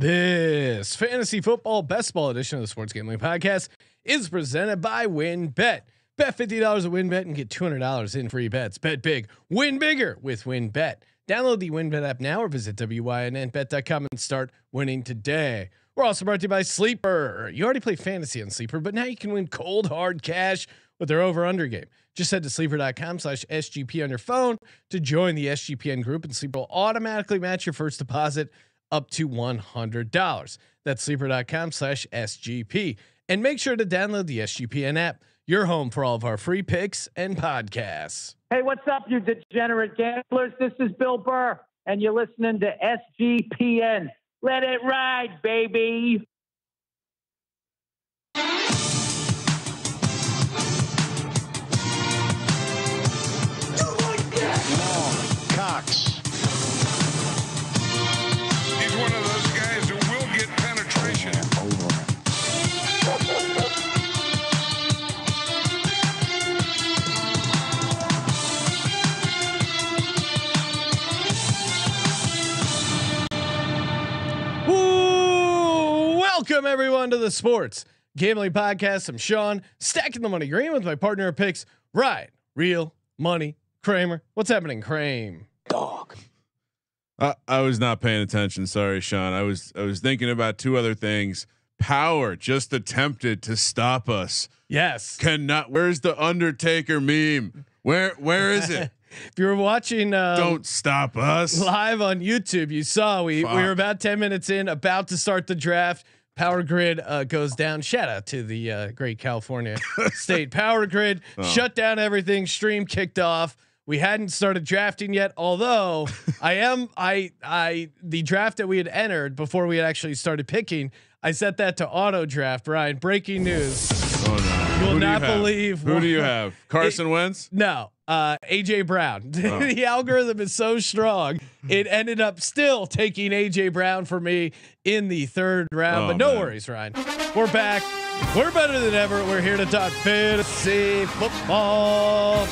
This fantasy football best ball edition of the Sports Gambling Podcast is presented by WynnBET. Bet fifty dollars at WynnBET and get two hundred dollars in free bets. Bet big, win bigger with WynnBET. Download the WynnBET app now or visit wynnbet.com and start winning today. We're also brought to you by Sleeper. You already play fantasy on Sleeper, but now you can win cold hard cash with their over under game. Just head to sleeper.com slash SGP on your phone to join the SGPN group, and Sleeper will automatically match your first deposit up to $100. That's sleeper.com slash SGP. And make sure to download the SGPN app, your home for all of our free picks and podcasts. Hey, what's up, you degenerate gamblers? This is Bill Burr, and you're listening to SGPN. Let it ride, baby. Welcome everyone to the Sports Gambling Podcast. I'm Sean, stacking the money green with my partner of picks, Ryan, Real Money Kramer. What's happening, Kramer? Dog. I, I was not paying attention. Sorry, Sean. I was I was thinking about two other things. Power just attempted to stop us. Yes. Cannot. Where's the Undertaker meme? Where where is it? If you were watching, uh, Don't stop us. live on YouTube, you saw we we were about ten minutes in, about to start the draft. Power Grid uh, goes down. Shout out to the uh, great California State Power Grid. Oh. Shut down everything. Stream kicked off. We hadn't started drafting yet. Although I am, I I the draft that we had entered before we had actually started picking. I set that to auto draft. Ryan, breaking news. Oh no! You will Who not have? believe Who do you have? Carson Wentz. No, uh, AJ Brown. Oh. the algorithm is so strong, it ended up still taking AJ Brown for me in the third round. Oh, but no man. worries, Ryan. We're back. We're better than ever. We're here to talk fantasy football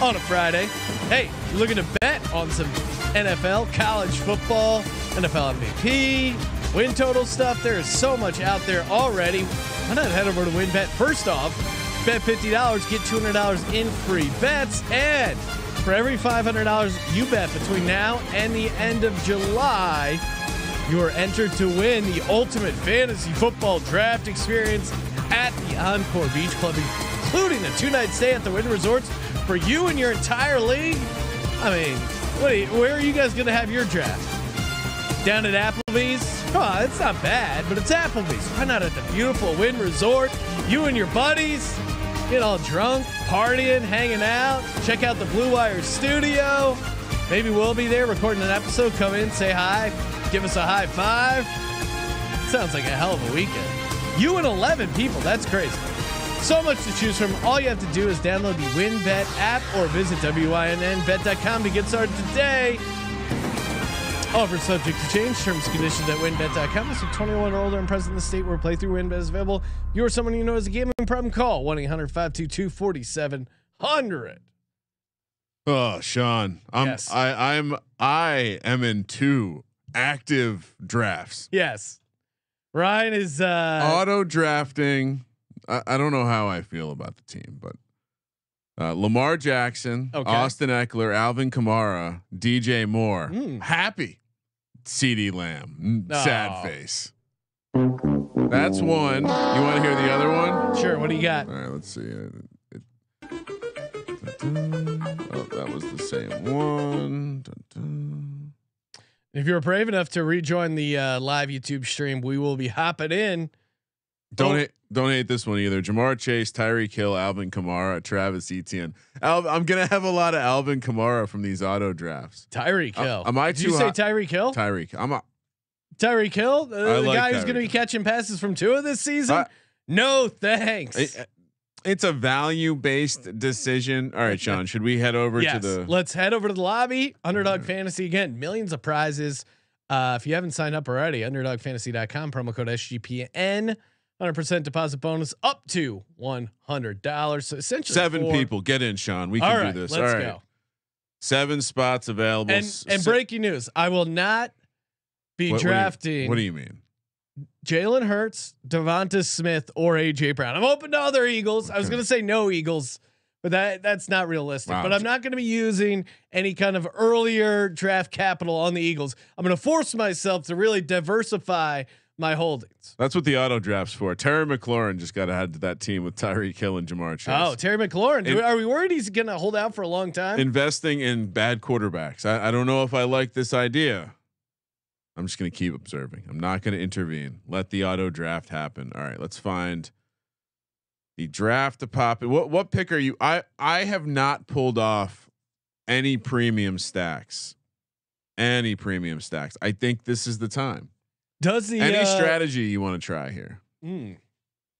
on a Friday. Hey, you're looking to bet on some NFL, college football, NFL MVP, win total stuff. There is so much out there already. Why not head over to WynnBET? First off, bet $50, get $200 in free bets. And for every $500 you bet between now and the end of July, you are entered to win the ultimate fantasy football draft experience at the Encore Beach Club, including a two night stay at the Wynn Resorts for you and your entire league. I mean, what are you, where are you guys going to have your draft? Down at Applebee's? On, it's not bad, but it's Applebee's. Why not at the beautiful Wynn Resort? You and your buddies get all drunk, partying, hanging out. Check out the Blue Wire studio. Maybe we'll be there recording an episode. Come in, say hi, give us a high five. Sounds like a hell of a weekend. You and 11 people, that's crazy. So much to choose from. All you have to do is download the WynnBET app or visit WYNNBet.com to get started today. Offer subject to change. Terms and conditions at wynnbet.com. This is 21 or older and present in the state where playthrough WynnBET is available. If you or someone you know has a gambling problem, call 1 800 522 4700. Oh, Sean. I'm Yes. I I'm I am in two active drafts. Yes. Ryan is uh Auto drafting. I, I don't know how I feel about the team, but uh, Lamar Jackson, Okay. Austin Ekeler, Alvin Kamara, DJ Moore, Mm. happy. CeeDee Lamb, Oh. sad face. That's one. You want to hear the other one? sure. What do you got? All right, let's see. Uh, it- oh, that was the same one. Dun, dun. If you're brave enough to rejoin the uh, live YouTube stream, we will be hopping in. Don't hate, don't hate this one either. Ja'Marr Chase, Tyree Kill, Alvin Kamara, Travis Etienne. Al, I'm gonna have a lot of Alvin Kamara from these auto drafts. Tyreek Uh, Hill. am I Did too you say Tyree Tyreek Tyree. I'm a, Tyree Hill, the, the like guy who's going to be catching passes from Tua this season. I- no thanks. it- it's a value based decision. All right, Sean, should we head over yes, to the? let's head over to the lobby. Underdog Fantasy again, millions of prizes. Uh, if you haven't signed up already, underdogfantasy.com promo code SGPN. 100% deposit bonus up to $100. So essentially Seven four- people get in, Sean. We can right, do this. let's All right, go. seven spots available. And and breaking news, I will not be What- what do you- drafting What do you mean? Jalen Hurts, Devonta Smith, or AJ Brown. I'm open to other Eagles. I was going to say no Eagles, but that that's not realistic. Wow. But I'm not going to be using any kind of earlier draft capital on the Eagles. I'm going to force myself to really diversify my holdings. That's what the auto draft's for. Terry McLaurin just got ahead to that team with Tyree Hill and Ja'Marr Chase. Oh, Terry McLaurin. In- are we worried he's going to hold out for a long time? investing in bad quarterbacks. I, I don't know if I like this idea. I'm just going to keep observing. I'm not going to intervene. Let the auto draft happen. All right, let's find the draft to pop. What what pick are you? I I have not pulled off any premium stacks. Any premium stacks. I think this is the time. Does the Any uh, strategy you want to try here? hmm,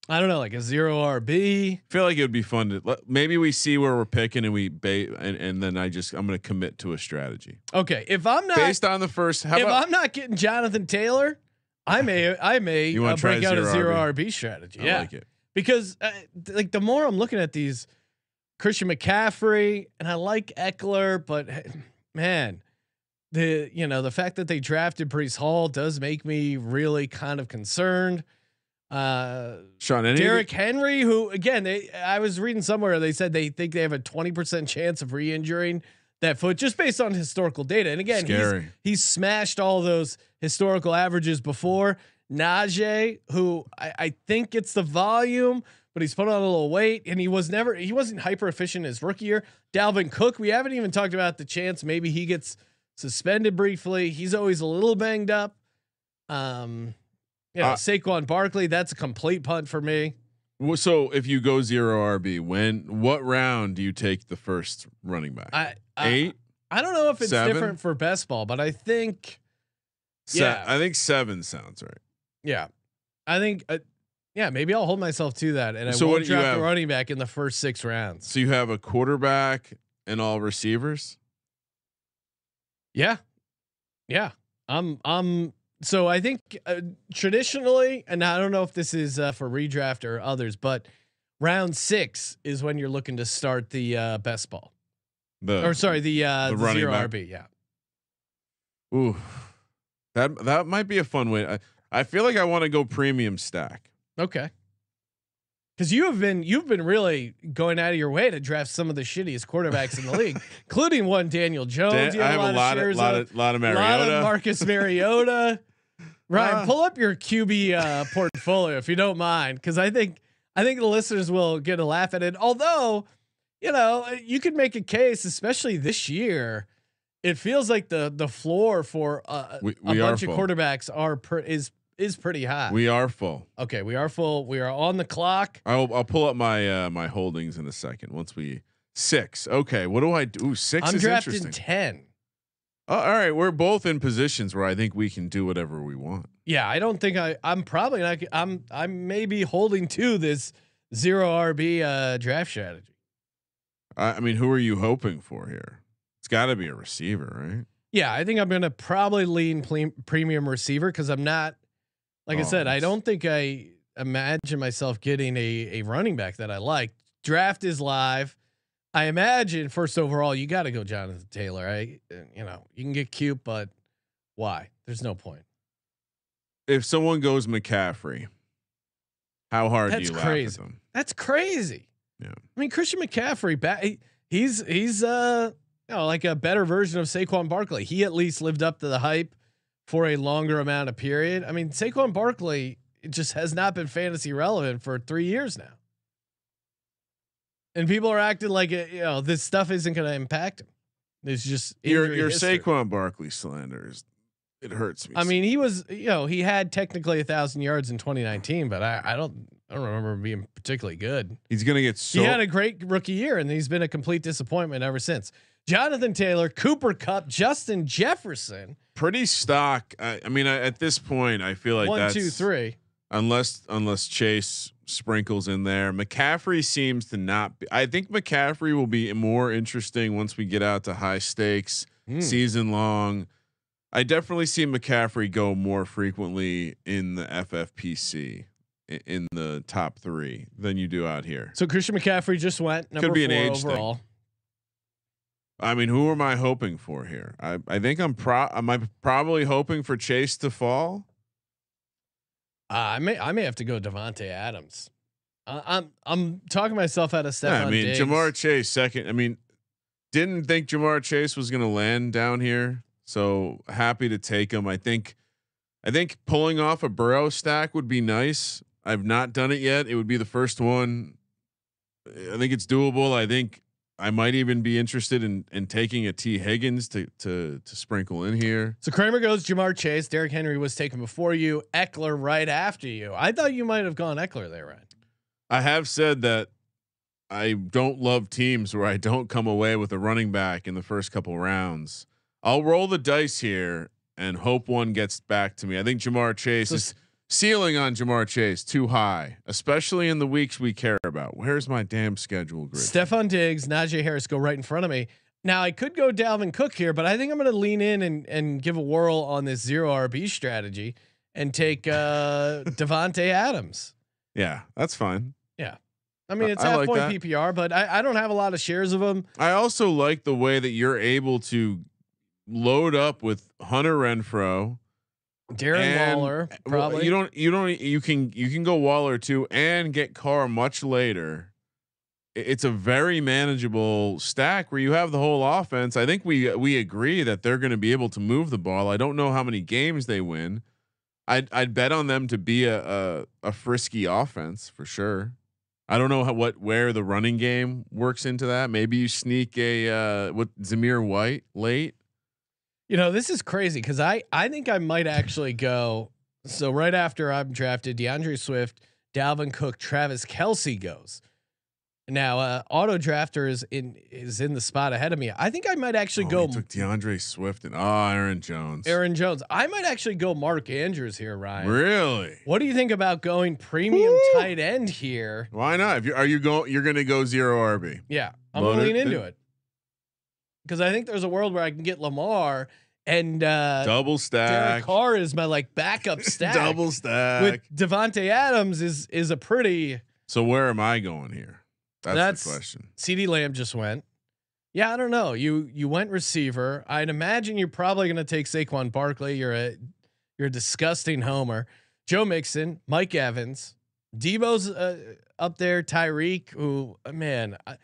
I don't know, like a zero RB. I feel like it would be fun to maybe we see where we're picking and we bait and, and then I just I'm going to commit to a strategy Okay, if I'm not based on the first. How if about I'm not getting Jonathan Taylor, I may I may uh, break out a zero RB? RB, strategy. I yeah, like it. because uh, like the more I'm looking at these, Christian McCaffrey and I like Ekeler, but man, the you know the fact that they drafted Breece Hall does make me really kind of concerned. Uh, Sean, any Derrick Henry, who again, they I was reading somewhere they said they think they have a 20% chance of re-injuring that foot just based on historical data. And again, he's, he's smashed all those historical averages before. Najee, who I, I think it's the volume, but he's put on a little weight and he was never he wasn't hyper efficient his rookie year. Dalvin Cook, we haven't even talked about the chance maybe he gets suspended briefly. He's always a little banged up. Um, you know, Uh, Saquon Barkley, that's a complete punt for me. Well, So if you go zero RB, when what round do you take the first running back? I, I Eight, I don't know if it's Seven? different for best ball, but I think Se- yeah. I think seven sounds right. yeah, I think uh, yeah, maybe I'll hold myself to that, and I so won't draft a running back in the first six rounds. So you have a quarterback and all receivers. Yeah, yeah, I'm I'm so I think uh, traditionally, and I don't know if this is uh, for redraft or others, but round six is when you're looking to start the uh, best ball, The or sorry, the uh, the the, zero back. RB. Yeah, Ooh, that that might be a fun way. I, I feel like I want to go premium stack. Okay. Because you have been you've been really going out of your way to draft some of the shittiest quarterbacks in the league, including one Daniel Jones. Dan- You I have a lot of lot of lot of lot of Marcus Mariota. Ryan, Ah. pull up your QB uh, portfolio if you don't mind, because I think I think the listeners will get a laugh at it. Although, you know, you could make a case, especially this year. It feels like the the floor for uh, We- a we are bunch of quarterbacks are per, is is pretty high. we are full. Okay, we are full. We are on the clock. I'll I'll pull up my uh, my holdings in a second. Once we six. Okay, what do I do? Ooh, 6 I'm is drafting interesting. ten. Oh, all right, we're both in positions where I think we can do whatever we want. Yeah, I don't think I. I'm probably not. I'm. I may be holding to this zero RB uh, draft strategy. I, I mean, who are you hoping for here? It's got to be a receiver, right? Yeah, I think I'm gonna probably lean ple- premium receiver because I'm not. Like I Oh, said, I don't think I imagine myself getting a a running back that I like. Draft is live. I imagine first overall, you got to go Jonathan Taylor. I, you know, you can get cute, but why? There's no point. If someone goes McCaffrey, how hard That's do you crazy. laugh at them? That's crazy. Yeah. I mean, Christian McCaffrey, ba- he, he's he's uh you know like a better version of Saquon Barkley. He at least lived up to the hype for a longer amount of period. I mean, Saquon Barkley just has not been fantasy relevant for three years now, and people are acting like it, you know this stuff isn't going to impact him. It's just Your your history. Saquon Barkley slanders. It hurts me. I mean, he was, you know, he had technically a thousand yards in 2019, but I, I don't, I don't remember him being particularly good. he's gonna get so. he had a great rookie year, and he's been a complete disappointment ever since. Jonathan Taylor, Cooper Kupp, Justin Jefferson, pretty stock. I, I mean, I, at this point, I feel like one, two, three. unless unless Chase sprinkles in there. McCaffrey seems to not. Be, I think McCaffrey will be more interesting once we get out to high stakes, Hmm. season long. I definitely see McCaffrey go more frequently in the FFPC in the top three than you do out here. So Christian McCaffrey just went number be an age thing. I mean, who am I hoping for here? I, I think I'm pro. Am I probably hoping for Chase to fall? Uh, I may I may have to go Davante Adams. Uh, I'm I'm talking myself out of step. Yeah, I mean, Ja'Marr Chase second. I mean, didn't think Ja'Marr Chase was going to land down here, so happy to take him. I think, I think pulling off a Burrow stack would be nice. I've not done it yet. It would be the first one. I think it's doable. I think I might even be interested in in taking a Tee Higgins to to to sprinkle in here. So Kramer goes Ja'Marr Chase. Derrick Henry was taken before you. Ekeler right after you. I thought you might have gone Ekeler there, Ryan. I have said that I don't love teams where I don't come away with a running back in the first couple rounds. I'll roll the dice here and hope one gets back to me. I think Ja'Marr Chase So is ceiling on Ja'Marr Chase too high, especially in the weeks we care about. Where's my damn schedule grid? Stefon Diggs, Najee Harris go right in front of me. Now I could go Dalvin Cook here, but I think I'm going to lean in and and give a whirl on this zero RB strategy and take uh Davante Adams. yeah, that's fine. Yeah. I mean, it's I half like point that. PPR, but I, I don't have a lot of shares of them. I also like the way that you're able to load up with Hunter Renfrow. Darren and- Waller, well, probably. you don't you don't you can you can go Waller too and get Carr much later. It's a very manageable stack where you have the whole offense. I think we we agree that they're going to be able to move the ball. I don't know how many games they win. I'd I'd bet on them to be a a, a frisky offense for sure. I don't know how what where the running game works into that. Maybe you sneak a uh, what Zamir White late. You know, this is crazy because I I think I might actually go. So right after I'm drafted, DeAndre Swift, Dalvin Cook, Travis Kelce goes. Now, uh, auto drafter is in is in the spot ahead of me. I think I might actually Oh, go he took DeAndre Swift and oh Aaron Jones. Aaron Jones. I might actually go Mark Andrews here, Ryan. Really? What do you think about going premium tight end here? Why not? If you are you going, you're going to go zero RB. Yeah, I'm lean into it because I think there's a world where I can get Lamar and uh, Double Derek stack. Carr is my like backup stack. Double stack. with Davante Adams is is a pretty. so where am I going here? That's, That's- the question. CeeDee Lamb just went. Yeah, I don't know. You you went receiver. I'd imagine you're probably going to take Saquon Barkley. You're a you're a disgusting homer. Joe Mixon, Mike Evans, Deebo's uh, up there. Tyreek, who man, I,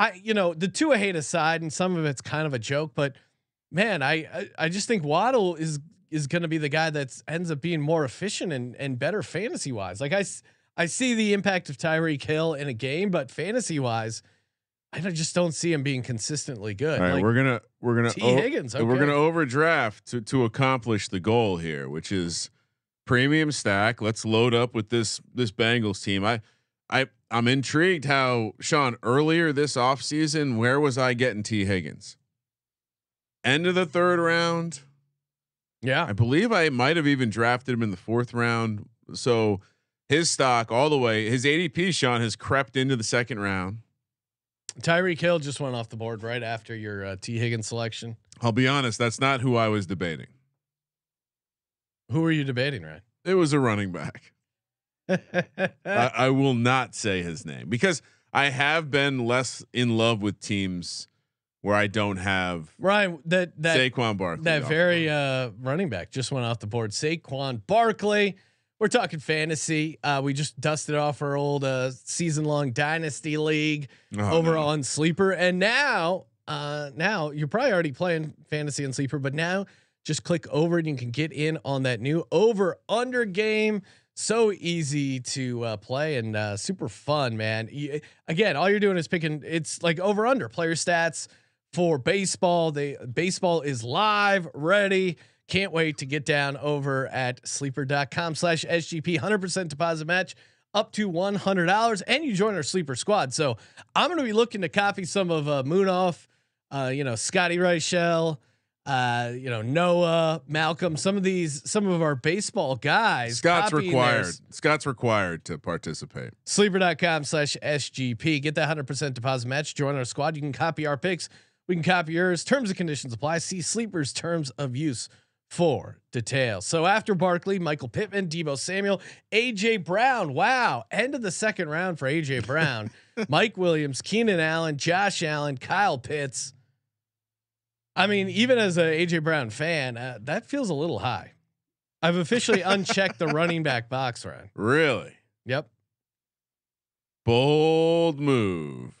I you know the two I hate aside, and some of it's kind of a joke, but man, I I, I just think Waddle is is going to be the guy that ends up being more efficient and and better fantasy wise. Like I I see the impact of Tyreek Hill in a game, but fantasy wise, I just don't see him being consistently good. All right, Like, we're gonna we're gonna T. o- Higgins, we're gonna overdraft to to accomplish the goal here, which is premium stack. Let's load up with this this Bengals team. I I I'm intrigued how Sean earlier this offseason, where was I getting Tee Higgins? End of the third round. yeah, I believe I might have even drafted him in the fourth round. So his stock all the way, his ADP, Sean, has crept into the second round. Tyreek Hill just went off the board right after your uh, Tee Higgins selection. I'll be honest, that's not who I was debating. Who are you debating, right? It was a running back. I, I will not say his name because I have been less in love with teams where I don't have Ryan, that that Saquon Barkley. that very uh, running back just went off the board. Saquon Barkley. We're talking fantasy. Uh, we just dusted off our old uh, season long dynasty league Oh, over no. on Sleeper, and now uh, now you're probably already playing fantasy and Sleeper, but now just click over and you can get in on that new over under game. So easy to uh, play and uh, super fun, man. You, again, all you're doing is picking. It's like over under player stats for baseball. They baseball is live, ready. Can't wait to get down over at sleeper.com slash SGP 100% deposit match up to $100 and you join our sleeper squad. So I'm going to be looking to copy some of uh, Moonoff, uh, you know, Scotty Reichel, uh, you know, Noah, Malcolm, some of these, some of our baseball guys. Scott's required. theirs. Scott's required to participate. Sleeper.com slash SGP. Get that 100% deposit match. Join our squad. You can copy our picks. We can copy yours. Terms and conditions apply. See Sleeper's terms of use for details. So after Barkley, Michael Pittman, Deebo Samuel, AJ Brown. Wow. End of the second round for AJ Brown. Mike Williams, Keenan Allen, Josh Allen, Kyle Pitts. I mean, even as a AJ Brown fan, uh, that feels a little high. I've officially unchecked the running back box, Ryan. Really? Yep. Bold move.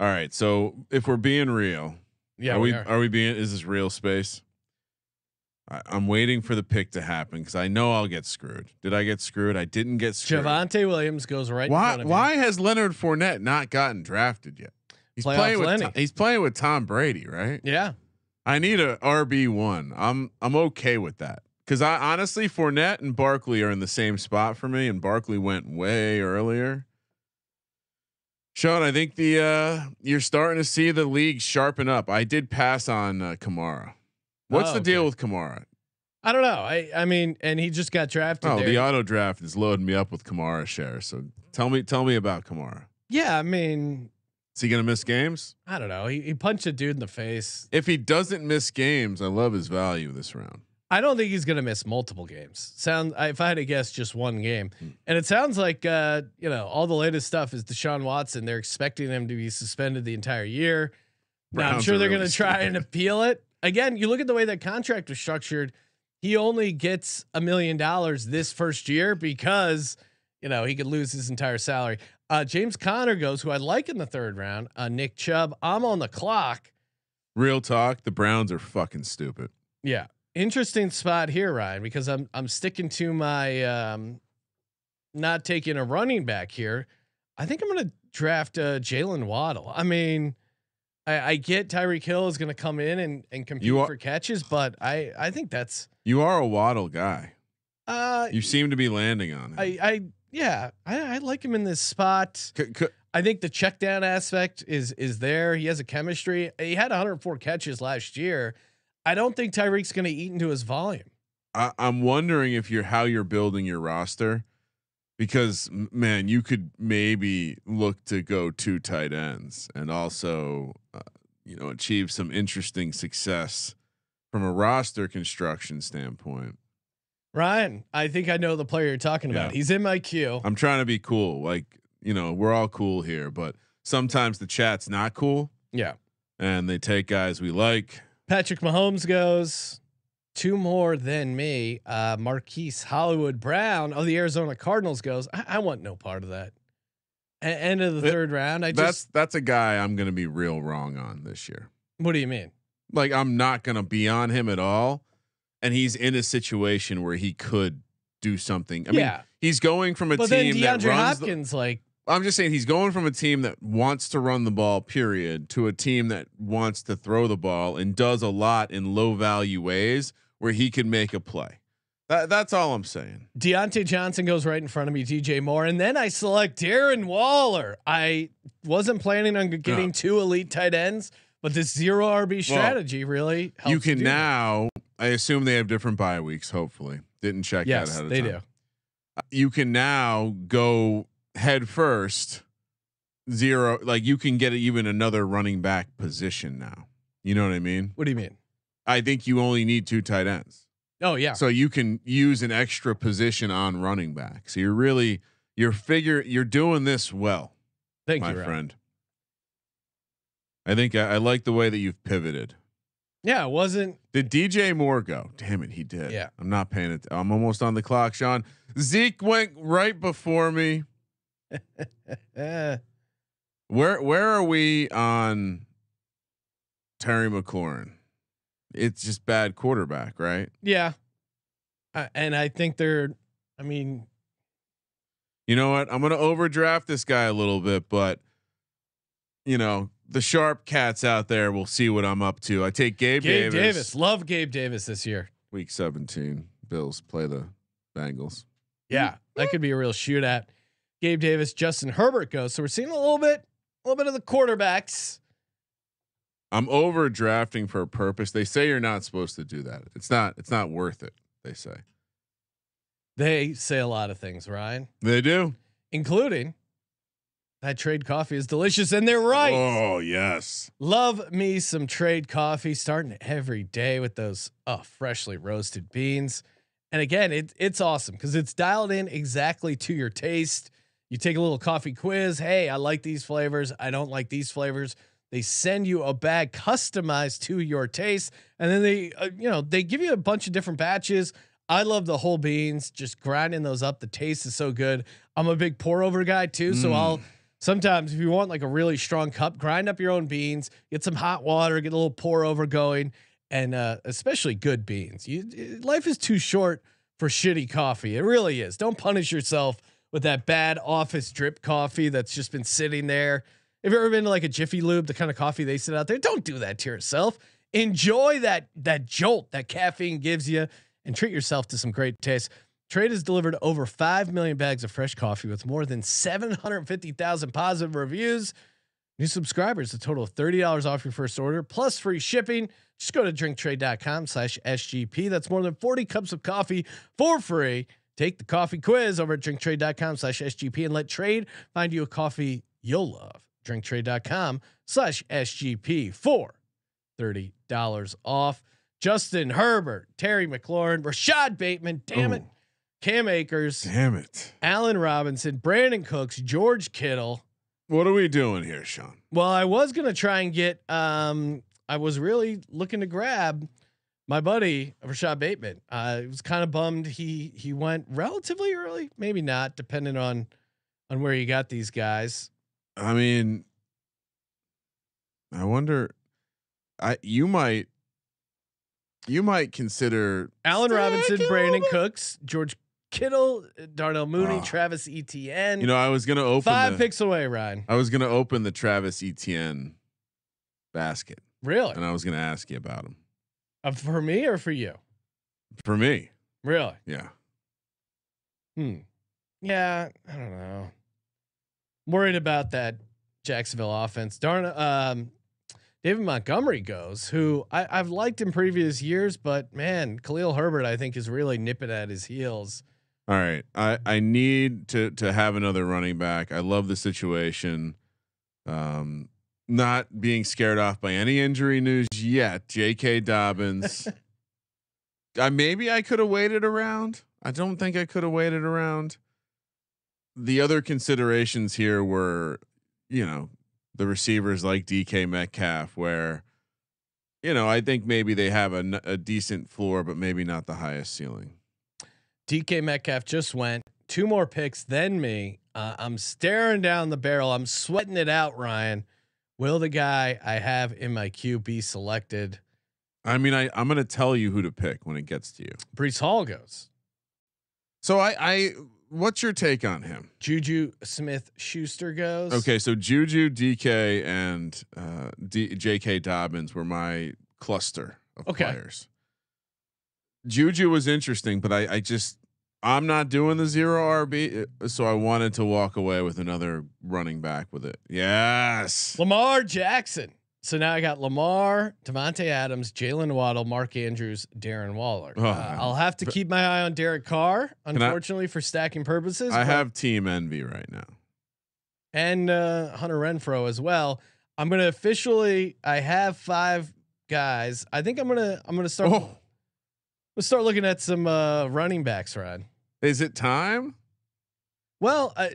All right. So if we're being real, Yeah, are we we are. are we being is this real space? I, I'm waiting for the pick to happen because I know I'll get screwed. Did I get screwed? I didn't get screwed. Javonte Williams goes right in why front of why has Leonard Fournette not gotten drafted yet? He's Playoff playing with Lenny. He's playing with Tom Brady, right? Yeah. I need a RB one. I'm I'm okay with that because I honestly Fournette and Barkley are in the same spot for me, and Barkley went way earlier. Sean, I think the uh, you're starting to see the league sharpen up. I did pass on uh, Kamara. What's Oh, the deal okay. with Kamara? I don't know. I I mean, and he just got drafted Oh, there. the auto draft is loading me up with Kamara shares. So tell me, tell me about Kamara. yeah, I mean, Is he gonna miss games? I don't know. He, he punched a dude in the face. If he doesn't miss games, I love his value this round. I don't think he's going to miss multiple games. Sound if I had to guess, just one game. Hmm. And it sounds like uh, you know all the latest stuff is Deshaun Watson. They're expecting him to be suspended the entire year. Now, I'm sure they're really going to try and appeal it. Again, you look at the way that contract was structured. He only gets a million dollars this first year because you know he could lose his entire salary. Uh, James Conner goes, who I like in the third round. Uh, Nick Chubb, I'm on the clock. Real talk, the Browns are fucking stupid. Yeah. Interesting spot here, Ryan, because I'm I'm sticking to my um not taking a running back here. I think I'm gonna draft uh Jalen Waddle. I mean, I, I get Tyreek Hill is gonna come in and, and compete are- for catches, but I I think that's You are a Waddle guy. uh You seem to be landing on it. I I yeah, I, I like him in this spot. I think the check down aspect is is there. He has a chemistry. He had 104 catches last year. I don't think Tyreek's gonna eat into his volume. I, I'm wondering if you're how you're building your roster, because man, you could maybe look to go two tight ends and also, uh, you know, achieve some interesting success from a roster construction standpoint. Ryan, I think I know the player you're talking about. Yeah. He's in my queue. I'm trying to be cool, like you know, we're all cool here, but sometimes the chat's not cool, yeah. and they take guys we like. Patrick Mahomes goes. Two more than me. Uh, Marquise Hollywood Brown of the Arizona Cardinals goes. I, I want no part of that. A- end of the It- third round. I that's just. that's a guy I'm going to be real wrong on this year. What do you mean? like I'm not gonna be on him at all. And he's in a situation where he could do something. I mean, yeah, he's going from a but then team that DeAndre runs. The, like, I'm just saying he's going from a team that wants to run the ball, period, to a team that wants to throw the ball and does a lot in low value ways where he can make a play. That, that's all I'm saying. Diontae Johnson goes right in front of me, DJ Moore, and then I select Darren Waller. I wasn't planning on getting No. two elite tight ends, but this zero RB strategy really helps. you can that. now. I assume they have different bye weeks. Hopefully, didn't check that Yes, ahead of they time. do. Uh, you can now go head first zero like you can get even another running back position now you know what i mean What do you mean? i think you only need two tight ends Oh yeah, so you can use an extra position on running back so you're really you're figure you're doing this well thank my you, friend i think I, I like the way that you've pivoted Yeah, it wasn't. did dj moore go damn it he did Yeah. i'm not paying it i'm almost on the clock sean zeke went right before me Where where are we on Terry McLaurin? It's just bad quarterback, right? yeah, and I think they're. I mean, You know what? I'm gonna overdraft this guy a little bit, but you know the sharp cats out there will see what I'm up to. I take Gabe, Gabe Davis, Davis. Love Gabe Davis this year. week 17. Bills play the Bengals. Yeah, that could be a real shootout. Gabe Davis, Justin Herbert goes. So we're seeing a little bit, a little bit of the quarterbacks. I'm overdrafting for a purpose. They say you're not supposed to do that. It's not. It's not worth it. They say They say a lot of things, Ryan, they do. including that trade coffee is delicious, and they're right. Oh yes. Love me some trade coffee, starting every day with those oh, freshly roasted beans. And again, it, it's awesome because it's dialed in exactly to your taste. You take a little coffee quiz. Hey, I like these flavors. I don't like these flavors. They send you a bag customized to your taste, and then they, uh, you know, they give you a bunch of different batches. I love the whole beans, just grinding those up. The taste is so good. I'm a big pour over guy too, so Mm. I'll sometimes if you want like a really strong cup, grind up your own beans, get some hot water, get a little pour over going, and uh, especially good beans. You, life is too short for shitty coffee. It really is. Don't punish yourself with that bad office drip coffee that's just been sitting there. Have you ever been to like a Jiffy Lube, the kind of coffee they sit out there? Don't do that to yourself. Enjoy that that jolt that caffeine gives you, and treat yourself to some great taste. Trade has delivered over five million bags of fresh coffee with more than seven hundred fifty thousand positive reviews. New subscribers, a total of thirty dollars off your first order plus free shipping. Just go to drinktrade.com/slash SGP. That's more than forty cups of coffee for free. Take the coffee quiz over at drinktrade.com slash SGP and let trade find you a coffee you'll love. Drinktrade.com slash SGP for $30 off. Justin Herbert, Terry McLaurin, Rashod Bateman, damn it, Ooh. Cam Akers, Damn it. Allen Robinson, Brandin Cooks, George Kittle. What are we doing here, Sean? Well, I was gonna try and get. Um, I was really looking to grab my buddy Rashod Bateman. I was kind of bummed he he went relatively early, maybe not, depending on on where you got these guys. I mean, I wonder. I you might you might consider Allen Robinson, Brandon. Cooks, George Kittle, Darnell Mooney, Ah. Travis Etienne. You know, I was gonna open five the, picks away, Ryan. I was gonna open the Travis Etienne basket, Really? and I was gonna ask you about him. Uh, for me or for you? For me, Really? yeah. Hmm. Yeah, I don't know. Worried about that Jacksonville offense. Darn, um, David Montgomery goes, who I, I've liked in previous years, but man, Khalil Herbert, I think, is really nipping at his heels. All right, I I need to to have another running back. I love the situation. Um, not being scared off by any injury news yet. J.K. Dobbins. I maybe I could have waited around. I don't think I could have waited around. The other considerations here were, you know, the receivers like DK Metcalf, where, you know, I think maybe they have a, a decent floor, but maybe not the highest ceiling. DK Metcalf just went two more picks than me. Uh, I'm staring down the barrel. I'm sweating it out, Ryan. Will the guy I have in my queue be selected? I mean, I I'm gonna tell you who to pick when it gets to you. Breece Hall goes. So I I what's your take on him? Juju Smith Schuster goes. Okay, so Juju, DK, and uh, D- J.K. Dobbins were my cluster of Okay. players. Juju was interesting, but I I just I'm not doing the zero RB, uh, so I wanted to walk away with another running back with it. Yes. Lamar Jackson. So now I got Lamar, Davante Adams, Jalen Waddle, Mark Andrews, Darren Waller. Oh, Uh, I'll have to keep my eye on Derek Carr, I- unfortunately, for stacking purposes. I have team envy right now. and uh, Hunter Renfrow as well. I'm gonna officially. I have five guys. I think I'm gonna. I'm gonna start. Oh, Let's start looking at some uh, running backs, Rod. is it time? Well, I,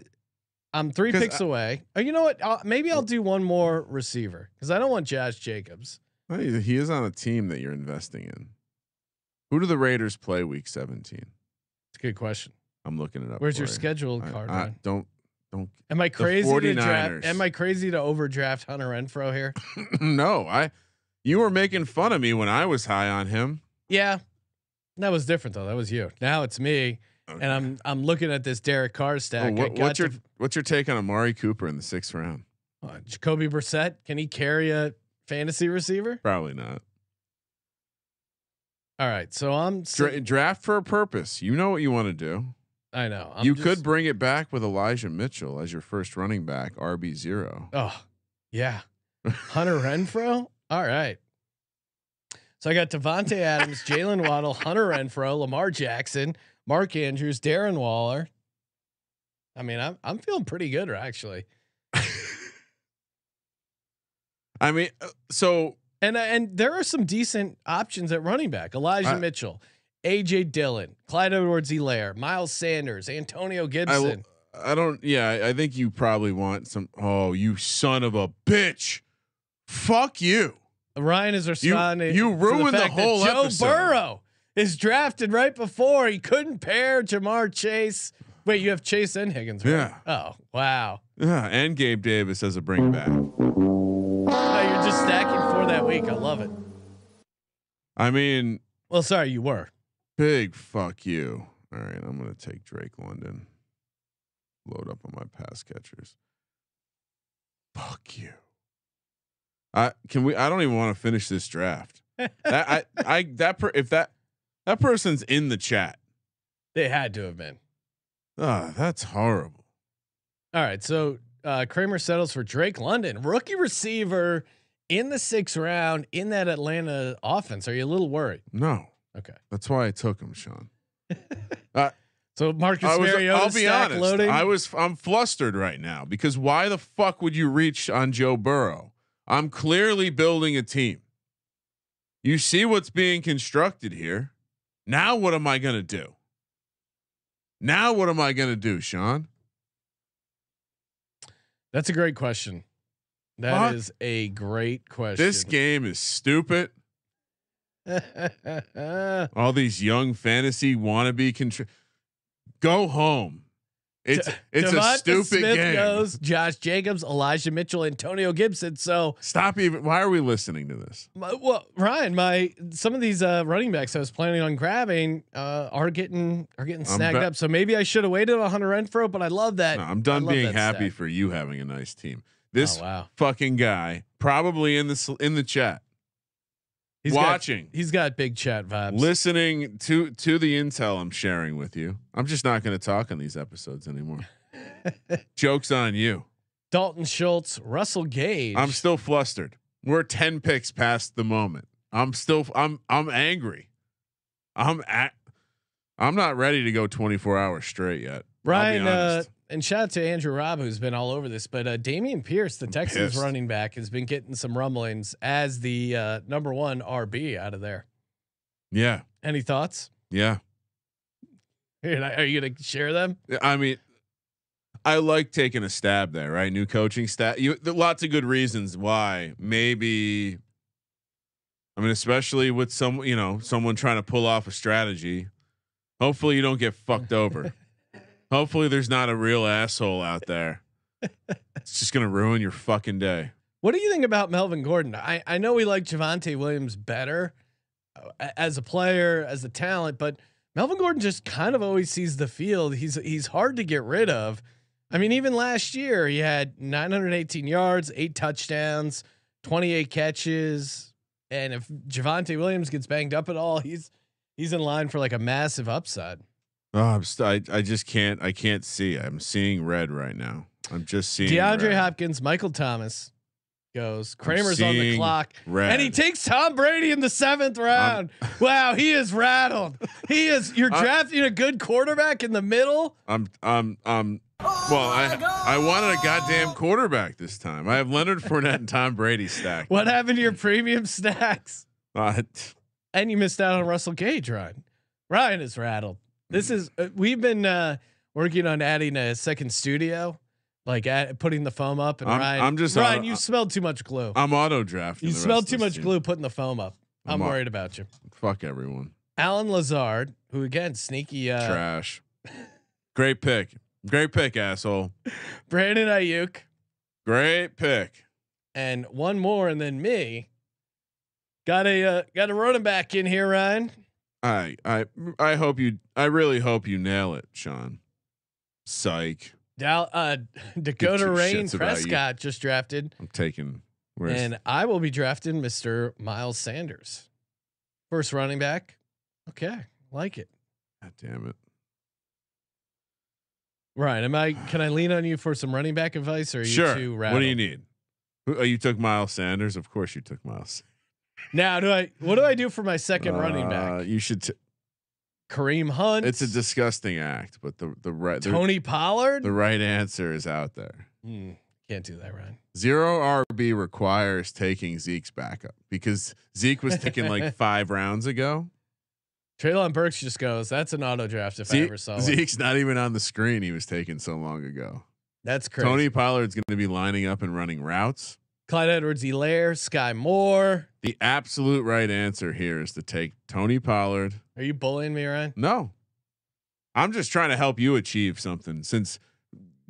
I'm three picks I- away. Uh, you know what? Uh, maybe I'll do one more receiver because I don't want Josh Jacobs. He he is on a team that you're investing in. Who do the Raiders play week 17? It's a good question. I'm looking it up. Where's your you. schedule card? I Ryan? don't don't Am I crazy to 49ers. draft? Am I crazy to overdraft Hunter Renfrow here? no, I you were making fun of me when I was high on him. yeah, that was different though. That was you. Now it's me, Okay. and I'm I'm looking at this Derek Carr Oh, stack. What- what's your to- what's your take on Amari Cooper in the sixth round? Uh, Jacoby Brissett, can he carry a fantasy receiver? Probably not. All right, so I'm. Dra- draft for a purpose. You know what you want to do. I know. I'm you just- could bring it back with Elijah Mitchell as your first running back, RB zero. Oh, yeah. Hunter Renfrow. All right. So I got Davante Adams, Jalen Waddle, Hunter Renfrow, Lamar Jackson, Mark Andrews, Darren Waller. I mean, I'm I'm feeling pretty good actually. I mean, uh, so And uh, and there are some decent options at running back. Elijah I- Mitchell, AJ Dillon, Clyde Edwards-Helaire, Miles Sanders, Antonio I, Gibson. I don't. Yeah, I- I think you probably want some. Oh, you son of a bitch! Fuck you. Ryan is responding. you to ruined the that whole Joe episode. Burrow is drafted right before he couldn't pair Ja'Marr Chase. Wait, you have Chase and Higgins, right? Yeah. Oh wow. Yeah, and Gabe Davis as a bring back. Oh, you're just stacking for that week. I love it. I mean, Well, sorry, you were. big fuck you. All right, I'm gonna take Drake London. Load up on my pass catchers. Fuck you. I can we I don't even want to finish this draft. that I I that per, if that that person's in the chat. They had to have been. Ah, that's horrible. All right, so uh, Kramer settles for Drake London, rookie receiver in the sixth round in that Atlanta offense. Are you a little worried? No, Okay. that's why I took him, Sean. So Marcus I was, Mariota I'll be honest. loading. I was I'm flustered right now because why the fuck would you reach on Joe Burrow? I'm clearly building a team. You see what's being constructed here. Now what am I going to do? Now what am I going to do, Sean? That's a great question. That is Fuck. a great question. This game is stupid. All these young fantasy wannabe contr- Go home. It's it's a stupid Smith game. goes, Josh Jacobs, Elijah Mitchell, Antonio Gibson. So, Stop even. Why are we listening to this? my, well, Ryan, my some of these uh, running backs I was planning on grabbing uh, are getting are getting snagged bet- up. So maybe I should have waited on Hunter Renfrow, but I love that. No, I'm done being happy stack. for you having a nice team. This Oh, wow. fucking guy probably in the in the chat He's got- watching, he's got big chat vibes. listening to to the intel I'm sharing with you. I'm just not going to talk on these episodes anymore. Jokes on you. Dalton Schultz, Russell Gage. I'm still flustered. We're 10 picks past the moment. I'm still I'm I'm angry. I'm at I'm not ready to go 24 hours straight yet. Ryan, uh. And shout out to Andrew Robb, who's been all over this. But uh, Dameon Pierce, the Texans pissed. running back, has been getting some rumblings as the uh, number one RB out of there. yeah. Any thoughts? Yeah. Are you going to share them? I mean, I like taking a stab there, right? New coaching stat. You lots of good reasons why. Maybe I mean, especially with some, you know, someone trying to pull off a strategy. Hopefully you don't get fucked over. Hopefully there's not a real asshole out there. It's just gonna ruin your fucking day. What do you think about Melvin Gordon? I, I know we like Javonte Williams better uh, as a player, as a talent, but Melvin Gordon just kind of always sees the field. He's he's hard to get rid of. I mean, even last year he had 918 yards, eight touchdowns, 28 catches, and if Javonte Williams gets banged up at all, he's he's in line for like a massive upside. Oh, I'm st- I, I just can't I can't see. I'm seeing red right now. I'm just seeing DeAndre red. Hopkins, Michael Thomas goes. Kramer's on the clock. red. And he takes Tom Brady in the seventh round. wow, he is rattled. He is. You're I- drafting a good quarterback in the middle. I'm I'm I'm well, I I wanted a goddamn quarterback this time. I have Leonard Fournette and Tom Brady stacked. What happened to your premium stacks? Uh, And you missed out on Russell Gage, Ryan. Ryan is rattled. This is. Uh, we've been uh, working on adding a second studio, like add, putting the foam up. And I'm- Ryan, I'm just Ryan. auto- you smelled too much glue. I'm auto drafting. you smelled too much team. glue putting the foam up. I'm, I'm worried about you. Fuck everyone. Allen Lazard, who again sneaky. Uh, Trash. Great pick. Great pick, asshole. Brandon Aiyuk. Great pick. and one more, and then me. Got a uh, got a running back in here, Ryan. I I I hope you. I really hope you nail it, Sean. Psych. Dal- uh, Dakota Rain shits about you. Prescott just drafted, I'm taking. And I will be drafting Mr. Miles Sanders, first running back. Okay, like it. God damn it. Ryan, am I? Can I lean on you for some running back advice, or are you Sure. too What do you need? Who, oh, you took Miles Sanders. Of course, you took Miles. Now, do I? What do I do for my second running Uh, back? You should. T- Kareem Hunt. it's a disgusting act, but the the right the, Tony Pollard. the right answer is out there. Hmm, can't do that, Ryan. Zero RB requires taking Zeke's backup because Zeke was taken like five rounds ago. Treylon Burks just goes. That's an auto draft if I ever saw one. Zeke's not even on the screen. He was taken so long ago. That's crazy. Tony Pollard's going to be lining up and running routes. Clyde Edwards Elaire, Skyy Moore. The absolute right answer here is to take Tony Pollard. Are you bullying me, Ryan? No, I'm just trying to help you achieve something. Since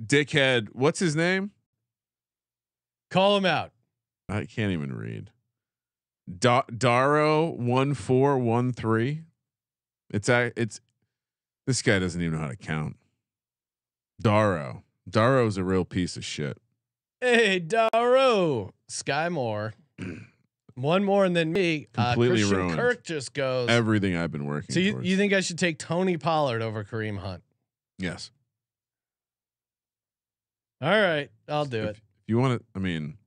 dickhead, what's his name? Call him out. I can't even read. Da- Daro one four one three. It's a it's this guy doesn't even know how to count. Daro. Daro's a real piece of shit. Hey, Daro. Skyy Moore. One more and then me. Uh, Completely Christian ruined. Kirk just goes. Everything I've been working. so you, towards. you think I should take Tony Pollard over Kareem Hunt? yes. All right, I'll do if, it. If you want to, I mean,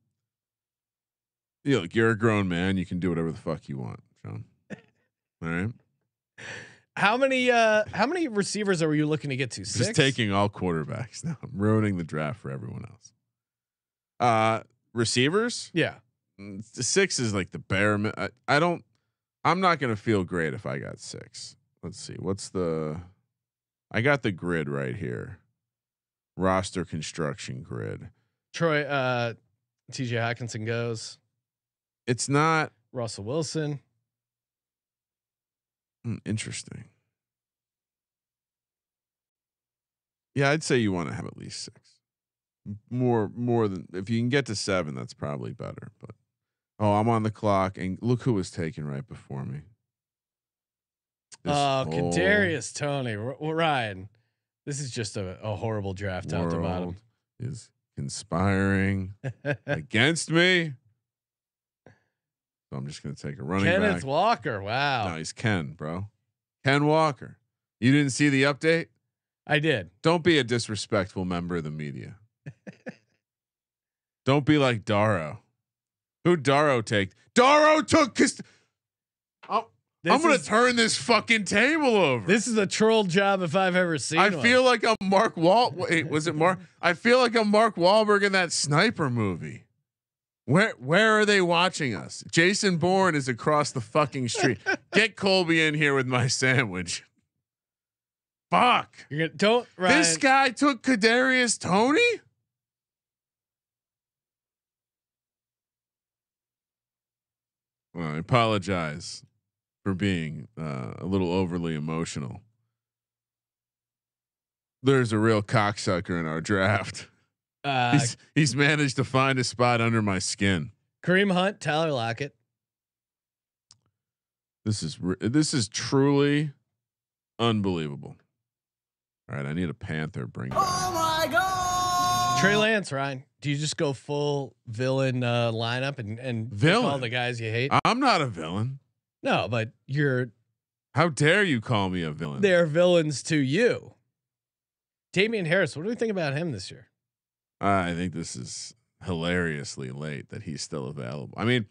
yeah, look, you're a grown man. You can do whatever the fuck you want, Sean. All right. How many uh how many receivers are you looking to get to? Six. Just taking all quarterbacks now. I'm ruining the draft for everyone else. Uh, receivers. Yeah. Mm, six is like the bare. I, I don't. I'm not gonna feel great if I got six. Let's see. What's the? I got the grid right here. Roster construction grid. Troy uh TJ Hockenson goes. It's not Russell Wilson. mm, interesting. Yeah, I'd say you want to have at least six. More, more than if you can get to seven, that's probably better. But oh, I'm on the clock, and look who was taken right before me. This Oh, Kadarius Toney R- Ryan. This is just a, a horrible draft top to bottom. is conspiring against me. So I'm just gonna take a running Kenneth back. Walker. Wow. No, he's Ken, bro. Ken Walker. You didn't see the update? I did. Don't be a disrespectful member of the media. Don't be like Daro. Who Daro take? Daro took. Kist- I'm, I'm gonna is, turn this fucking table over. this is a troll job if I've ever seen I one. feel like I'm Mark Wal. Wait, was it Mark? I feel like I'm Mark Wahlberg in that sniper movie. Where where are they watching us? Jason Bourne is across the fucking street. Get Colby in here with my sandwich. Fuck. You're gonna don't Ryan. This guy took Kadarius Toney. Well, I apologize for being uh, a little overly emotional. There's a real cocksucker in our draft. uh, He's he's managed to find a spot under my skin. Kareem Hunt, Tyler Lockett. This is this is truly unbelievable. All right, I need a Panther. Bring back. Trey Lance, Ryan. Do you just go full villain uh, lineup and and pick all the guys you hate? I'm not a villain. no, but you're How dare you call me a villain? they're villains to you. Damien Harris, what do we think about him this year? I think this is hilariously late that he's still available. I mean,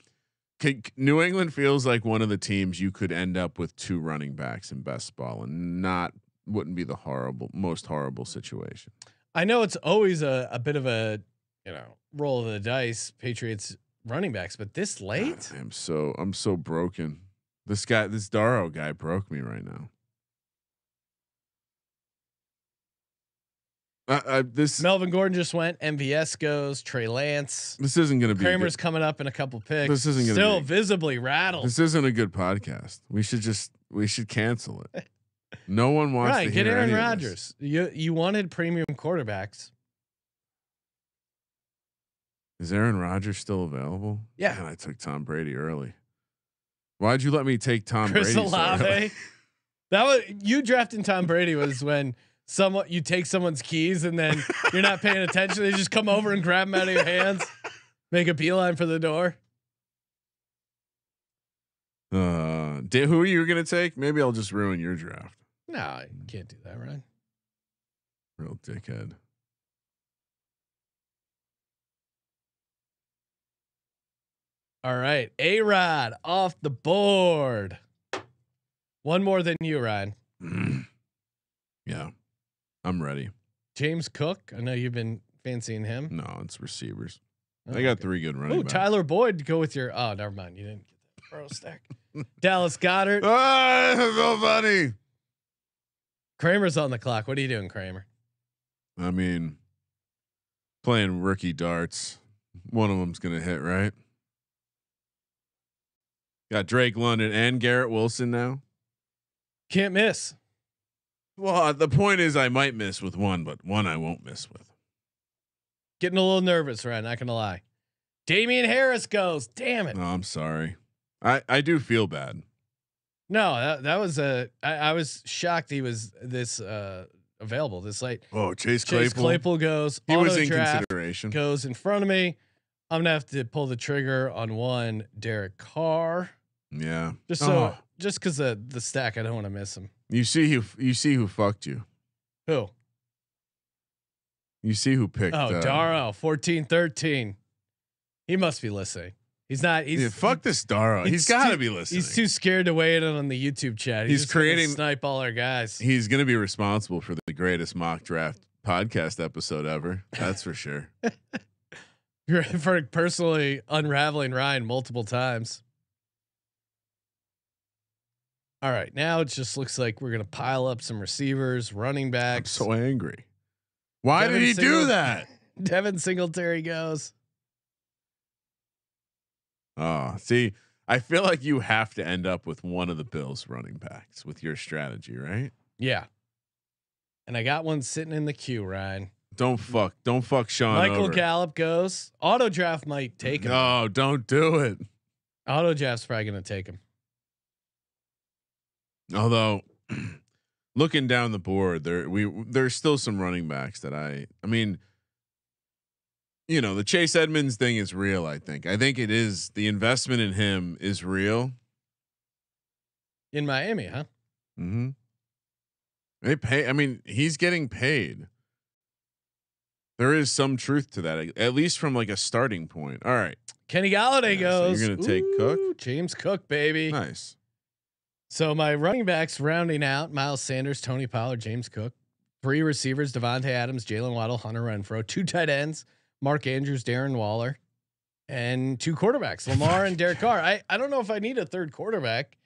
c- New England feels like one of the teams you could end up with two running backs in best ball and not wouldn't be the horrible most horrible situation. I know it's always a, a bit of a you know roll of the dice, Patriots running backs, but this late? God, I'm so I'm so broken. This guy, this Daro guy, broke me right now. I, I, this Melvin Gordon just went. MVS goes. Trey Lance. this isn't going to be Kramer's good, coming up in a couple picks. This isn't gonna still be- visibly rattled. this isn't a good podcast. We should just we should cancel it. No one wants Right, to get hear Aaron Rodgers. You you wanted premium quarterbacks. Is Aaron Rodgers still available? Yeah. Man, I took Tom Brady early. Why'd you let me take Tom Chris Brady? so? Olave. That was you drafting Tom Brady was when someone you take someone's keys and then you're not paying attention. They just come over and grab them out of your hands, make a beeline for the door. Uh, who are you going to take? Maybe I'll just ruin your draft. No, I can't do that, right? Real dickhead. All right, A Rod off the board. One more than you, Ryan. yeah, I'm ready. James Cook. I know you've been fancying him. No, it's receivers. Oh, They got okay. three good running Oh. Tyler Boyd. Go with your. Oh, never mind. You didn't get that pro stack. Dallas Goedert. Ah, so funny. Kramer's on the clock. What are you doing, Kramer? I mean, playing rookie darts. One of them's gonna hit, right? Got Drake London and Garrett Wilson now. Can't miss. Well, uh, the point is, I might miss with one, but one I won't miss with. Getting a little nervous, right? Not gonna lie. Damien Harris goes. Damn it. No, I'm sorry. I I do feel bad. No, that, that was a. I, I was shocked he was this uh available this late. Oh, Chase Claypool. Chase Claypool goes. he was in consideration. Goes in front of me. I'm gonna have to pull the trigger on one Derek Carr. Yeah. Just so, Oh, just because of the stack, I don't want to miss him. you see who you see who fucked you. Who? You see who picked. Oh, uh, Daro, 14, 13. He must be listening. He's not. He's yeah, fuck this Daro. he's he's got to be listening. He's too scared to weigh in on the YouTube chat. He's gonna creating- snipe all our guys. He's going to be responsible for the greatest mock draft podcast episode ever. That's for sure. for personally unraveling Ryan multiple times. All right, now it just looks like we're gonna pile up some receivers, running backs. I'm so angry. Why Devin did he do that? Devin Singletary goes. Oh, see, I feel like you have to end up with one of the Bills running backs with your strategy, right? Yeah. And I got one sitting in the queue, Ryan. Don't fuck, don't fuck Sean. Michael over. Gallup goes. Auto draft might take him. No, don't do it. Auto draft's probably gonna take him. Although looking down the board, there we there's still some running backs that I I mean you know, the Chase Edmonds thing is real, I think. I think it is the investment in him is real. In Miami, huh? Mm-hmm. They pay I mean, he's getting paid. There is some truth to that, at least from like a starting point. All right. Kenny Golladay Yeah, so goes. you're gonna take Cook? James Cook, baby. Nice. So my running backs rounding out Miles Sanders, Tony Pollard, James Cook, three receivers, Davante Adams, Jaylen Waddle, Hunter Renfrow, two tight ends, Mark Andrews, Darren Waller, and two quarterbacks, Lamar and Derek Carr. I, I don't know if I need a third quarterback.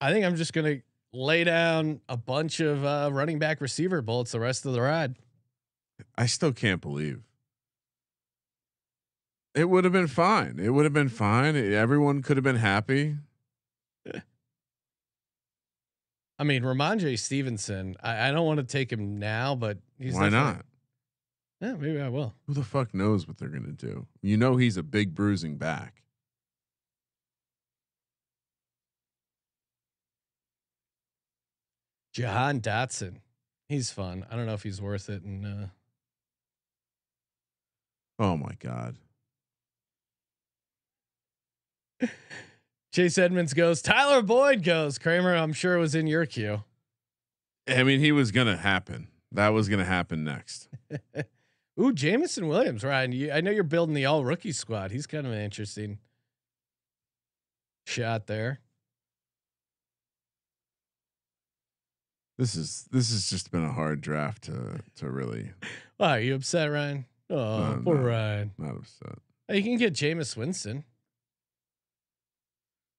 I think I'm just gonna lay down a bunch of uh, running back receiver bullets the rest of the ride. I still can't believe. It would have been fine. It would have been fine. Everyone could have been happy. I mean, Rhamondre Stevenson, I, I don't want to take him now, but he's Why not? Yeah, maybe I will. Who the fuck knows what they're gonna do? You know he's a big bruising back. Jahan Dotson. He's fun. I don't know if he's worth it. And uh, Oh my god. Chase Edmonds goes. Tyler Boyd goes. Kramer, I'm sure it was in your queue. I mean, he was gonna happen. That was gonna happen next. Ooh, Jameson Williams, Ryan. You, I know you're building the all rookie squad. He's kind of an interesting shot there. This is this has just been a hard draft to to really Wow, are you upset, Ryan? Oh, No, poor no. Ryan. not upset. Hey, you can get Jameis Winston.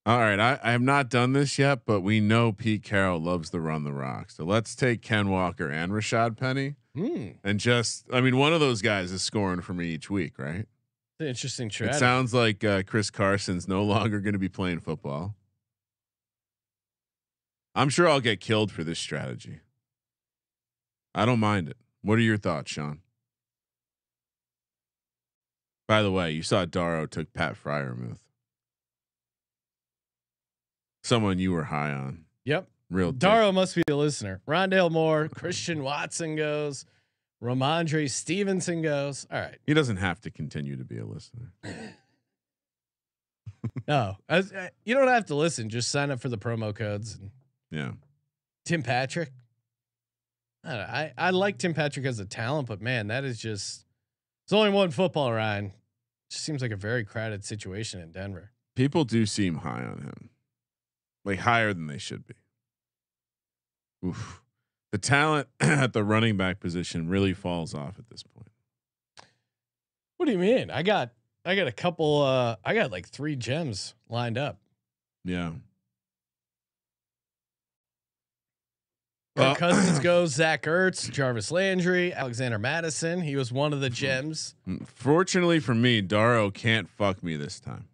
All right, I, I have not done this yet, but we know Pete Carroll loves to run the rock. So let's take Ken Walker and Rashaad Penny Hmm. and just I mean, one of those guys is scoring for me each week, right? Interesting It sounds like uh, Chris Carson's no longer going to be playing football. I'm sure I'll get killed for this strategy. I don't mind it. What are your thoughts, Sean? By the way, you saw Daro took Pat Freiermuth. Someone you were high on. yep. Real. Daro must be a listener. Rondale Moore, Christian Watson goes. Rhamondre Stevenson goes. All right. He doesn't have to continue to be a listener. No, as, uh, you don't have to listen. Just sign up for the promo codes. And Yeah. Tim Patrick. I, don't know, I I like Tim Patrick as a talent, but man, that is just. It's only one football, Ryan. Just seems like a very crowded situation in Denver. People do seem high on him, like higher than they should be. Oof. The talent at the running back position really falls off at this point. What do you mean? I got I got a couple. uh I got like three gems lined up. Yeah. Well- Cousins goes, Zach Ertz, Jarvis Landry, Alexander Mattison. He was one of the gems. Fortunately for me, Daro can't fuck me this time.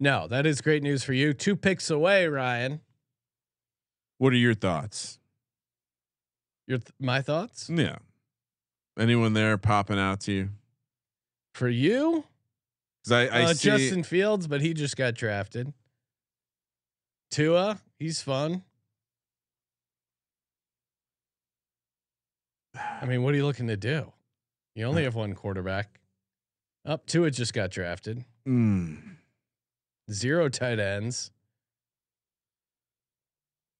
No, that is great news for you. Two picks away, Ryan. What are your thoughts? Your th- my thoughts Yeah. Anyone there popping out to you? for you, Because I, I uh, see. Justin Fields, but he just got drafted. Tua, he's fun. I mean, what are you looking to do? You only have one quarterback. Up Tua just got drafted. Mm, Zero tight ends.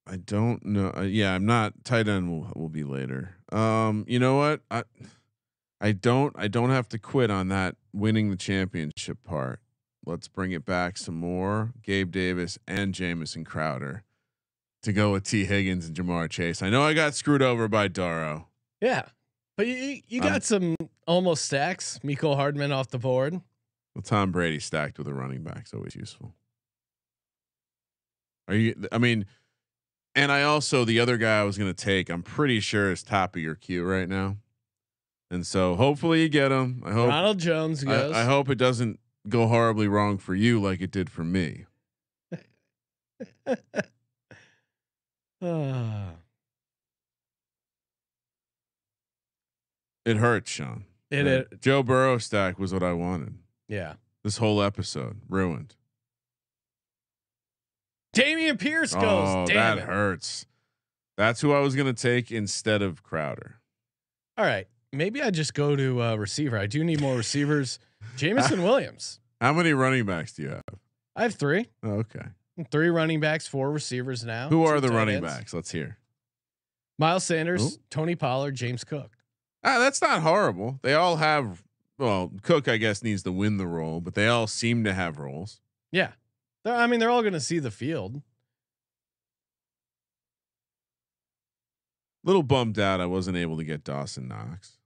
I don't know. Uh, yeah, I'm not. Tight end will will be later. Um, you know what? I I don't. I don't have to quit on that winning the championship part. Let's bring it back some more. Gabe Davis and Jamison Crowder to go with Tee Higgins and Ja'Marr Chase. I know I got screwed over by Daro. Yeah. But you you- Um, got some almost stacks. Mecole Hardman off the board. Well, Tom Brady stacked with a running back is always useful. Are you? I mean, and I also the other guy I was going to take. I'm pretty sure is top of your queue right now, and so hopefully you get him. I hope. Ronald Jones goes. I, I hope it doesn't go horribly wrong for you like it did for me. Ah. It hurts, Sean. it, it Joe Burrow stack was what I wanted. yeah. This whole episode ruined. Dameon Pierce goes. oh, Damn that it. hurts. That's who I was going to take instead of Crowder. All right. Maybe I just go to uh, receiver. I do need more receivers. Jameson Williams. How many running backs do you have? I have three. Oh, okay. Three running backs, four receivers now. Who are the running ends. backs? Let's hear. Miles Sanders, Who? Tony Pollard, James Cook. Ah, that's not horrible. They all have. Well, Cook, I guess, needs to win the role, but they all seem to have roles. Yeah. I mean, they're all going to see the field. Little bummed out I wasn't able to get Dawson Knox.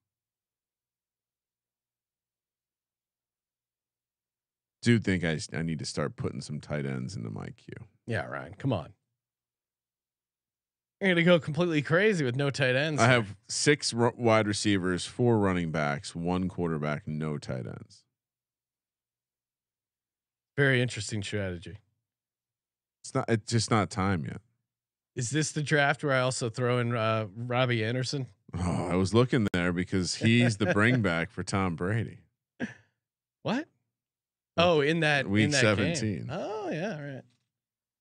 Do think I I need to start putting some tight ends into my queue. Yeah, Ryan, come on. You're going to go completely crazy with no tight ends. I have six ru- wide receivers, four running backs, one quarterback, no tight ends. Very interesting strategy. It's not. It's just not time yet. Is this the draft where I also throw in uh, Robbie Anderson? Oh, I was looking there because he's the bring back for Tom Brady. What? Oh, in that Week in that game. 17. Oh yeah, all right.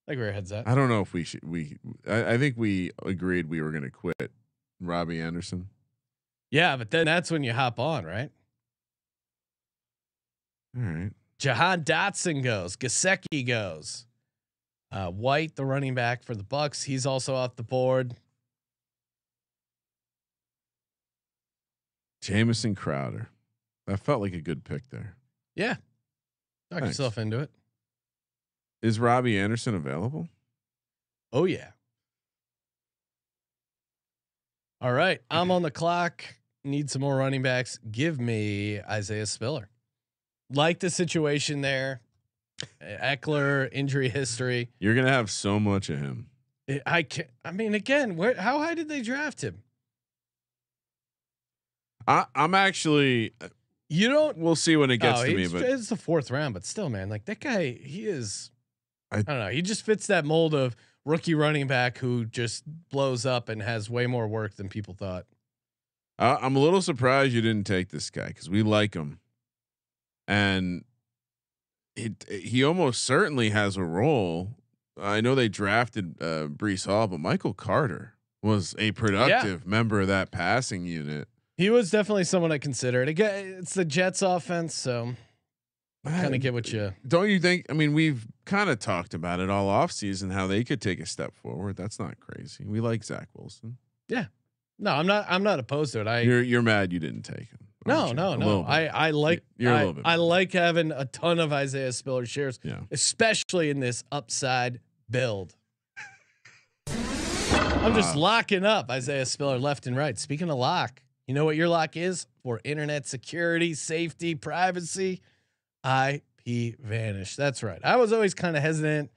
Like where your heads up. I don't know if we should. We. I, I think we agreed we were going to quit Robbie Anderson. Yeah, but then that's when you hop on, right? All right. Jahan Dotson goes. Gesicki goes. Uh, White, the running back for the Bucks, he's also off the board. Jamison Crowder. That felt like a good pick there. Yeah, knock Thanks. yourself into it. Is Robbie Anderson available? Oh yeah. All right, I'm on the clock. Need some more running backs. Give me Isaiah Spiller. Like the situation there. Ekeler injury history. You're going to have so much of him. I- I can I mean, again, where? How high did they draft him? I, I'm actually. Uh, you don't. We'll see when it gets oh, to me, but it's the fourth round, but still, man, like that guy, he is. I, I- don't know. He just fits that mold of rookie running back who just blows up and has way more work than people thought. I, I'm a little surprised you didn't take this guy because we like him, and it he almost certainly has a role. I know they drafted uh, Breece Hall, but Michael Carter was a productive member of that passing unit. He was definitely someone I considered. Again, it's the Jets offense, so kind of get what you. Don't you think? I mean, we've kind of talked about it all off season how they could take a step forward. That's not crazy. We like Zach Wilson. Yeah. No, I'm not. I'm not opposed to it. I You're you're mad you didn't take him. No, no, no. I I like. You're a I, little bit I like having a ton of Isaiah Spiller shares, yeah. especially in this upside build. I'm just Wow. locking up Isaiah Spiller left and right. Speaking of lock, you know what your lock is for internet security, safety, privacy? IP Vanish. That's right. I was always kind of hesitant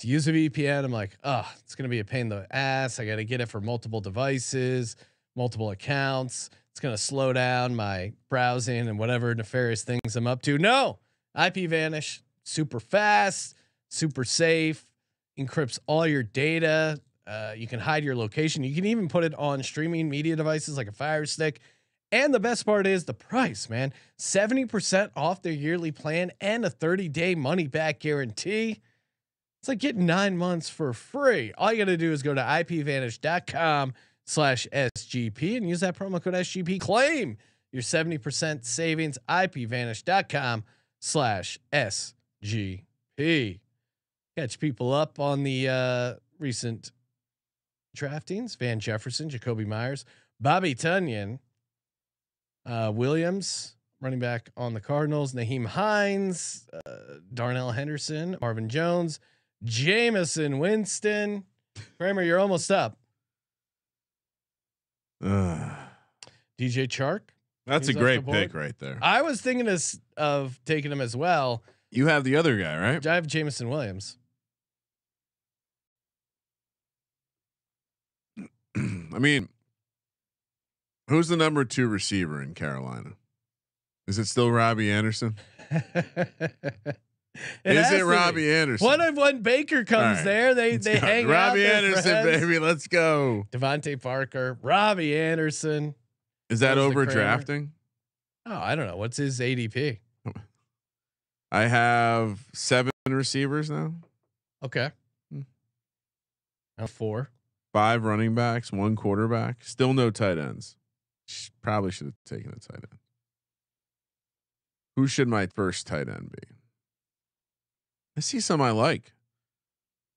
to use a VPN. I'm like, oh, it's gonna be a pain in the ass. I got to get it for multiple devices, multiple accounts. It's gonna slow down my browsing and whatever nefarious things I'm up to. No, IP Vanish, super fast, super safe, encrypts all your data. Uh, you can hide your location. You can even put it on streaming media devices like a Fire Stick. And the best part is the price, man. 70% off their yearly plan and a 30 day money back guarantee. It's like getting nine months for free. All you got to do is go to ipvanish.com slash SGP and use that promo code SGP. Claim your 70% savings. ipvanish.com slash SGP. Catch people up on the uh, recent draftings Van Jefferson, Jakobi Meyers, Bobby Tunyon, uh, Williams, running back on the Cardinals, Nyheim Hines, uh, Darrell Henderson, Marvin Jones, Jamison Winston. Kramer, you're almost up. Ugh. DJ Chark. that's a great pick right there. I was thinking of, of taking him as well. You have the other guy, right? I have Jameson Williams. I mean, who's the number two receiver in Carolina? Is it still Robbie Anderson? It Is it be. Robbie Anderson? What if when Baker comes right. there, they Let's they go. hang Robbie out? Anderson, baby. Let's go. DeVante Parker, Robbie Anderson. Is that Those are over drafting? Oh, I don't know. What's his ADP? I have seven receivers now, Okay. Hmm. Now four. five running backs, one quarterback. Still no tight ends. Probably should have taken a tight end. Who should my first tight end be? I see some I like.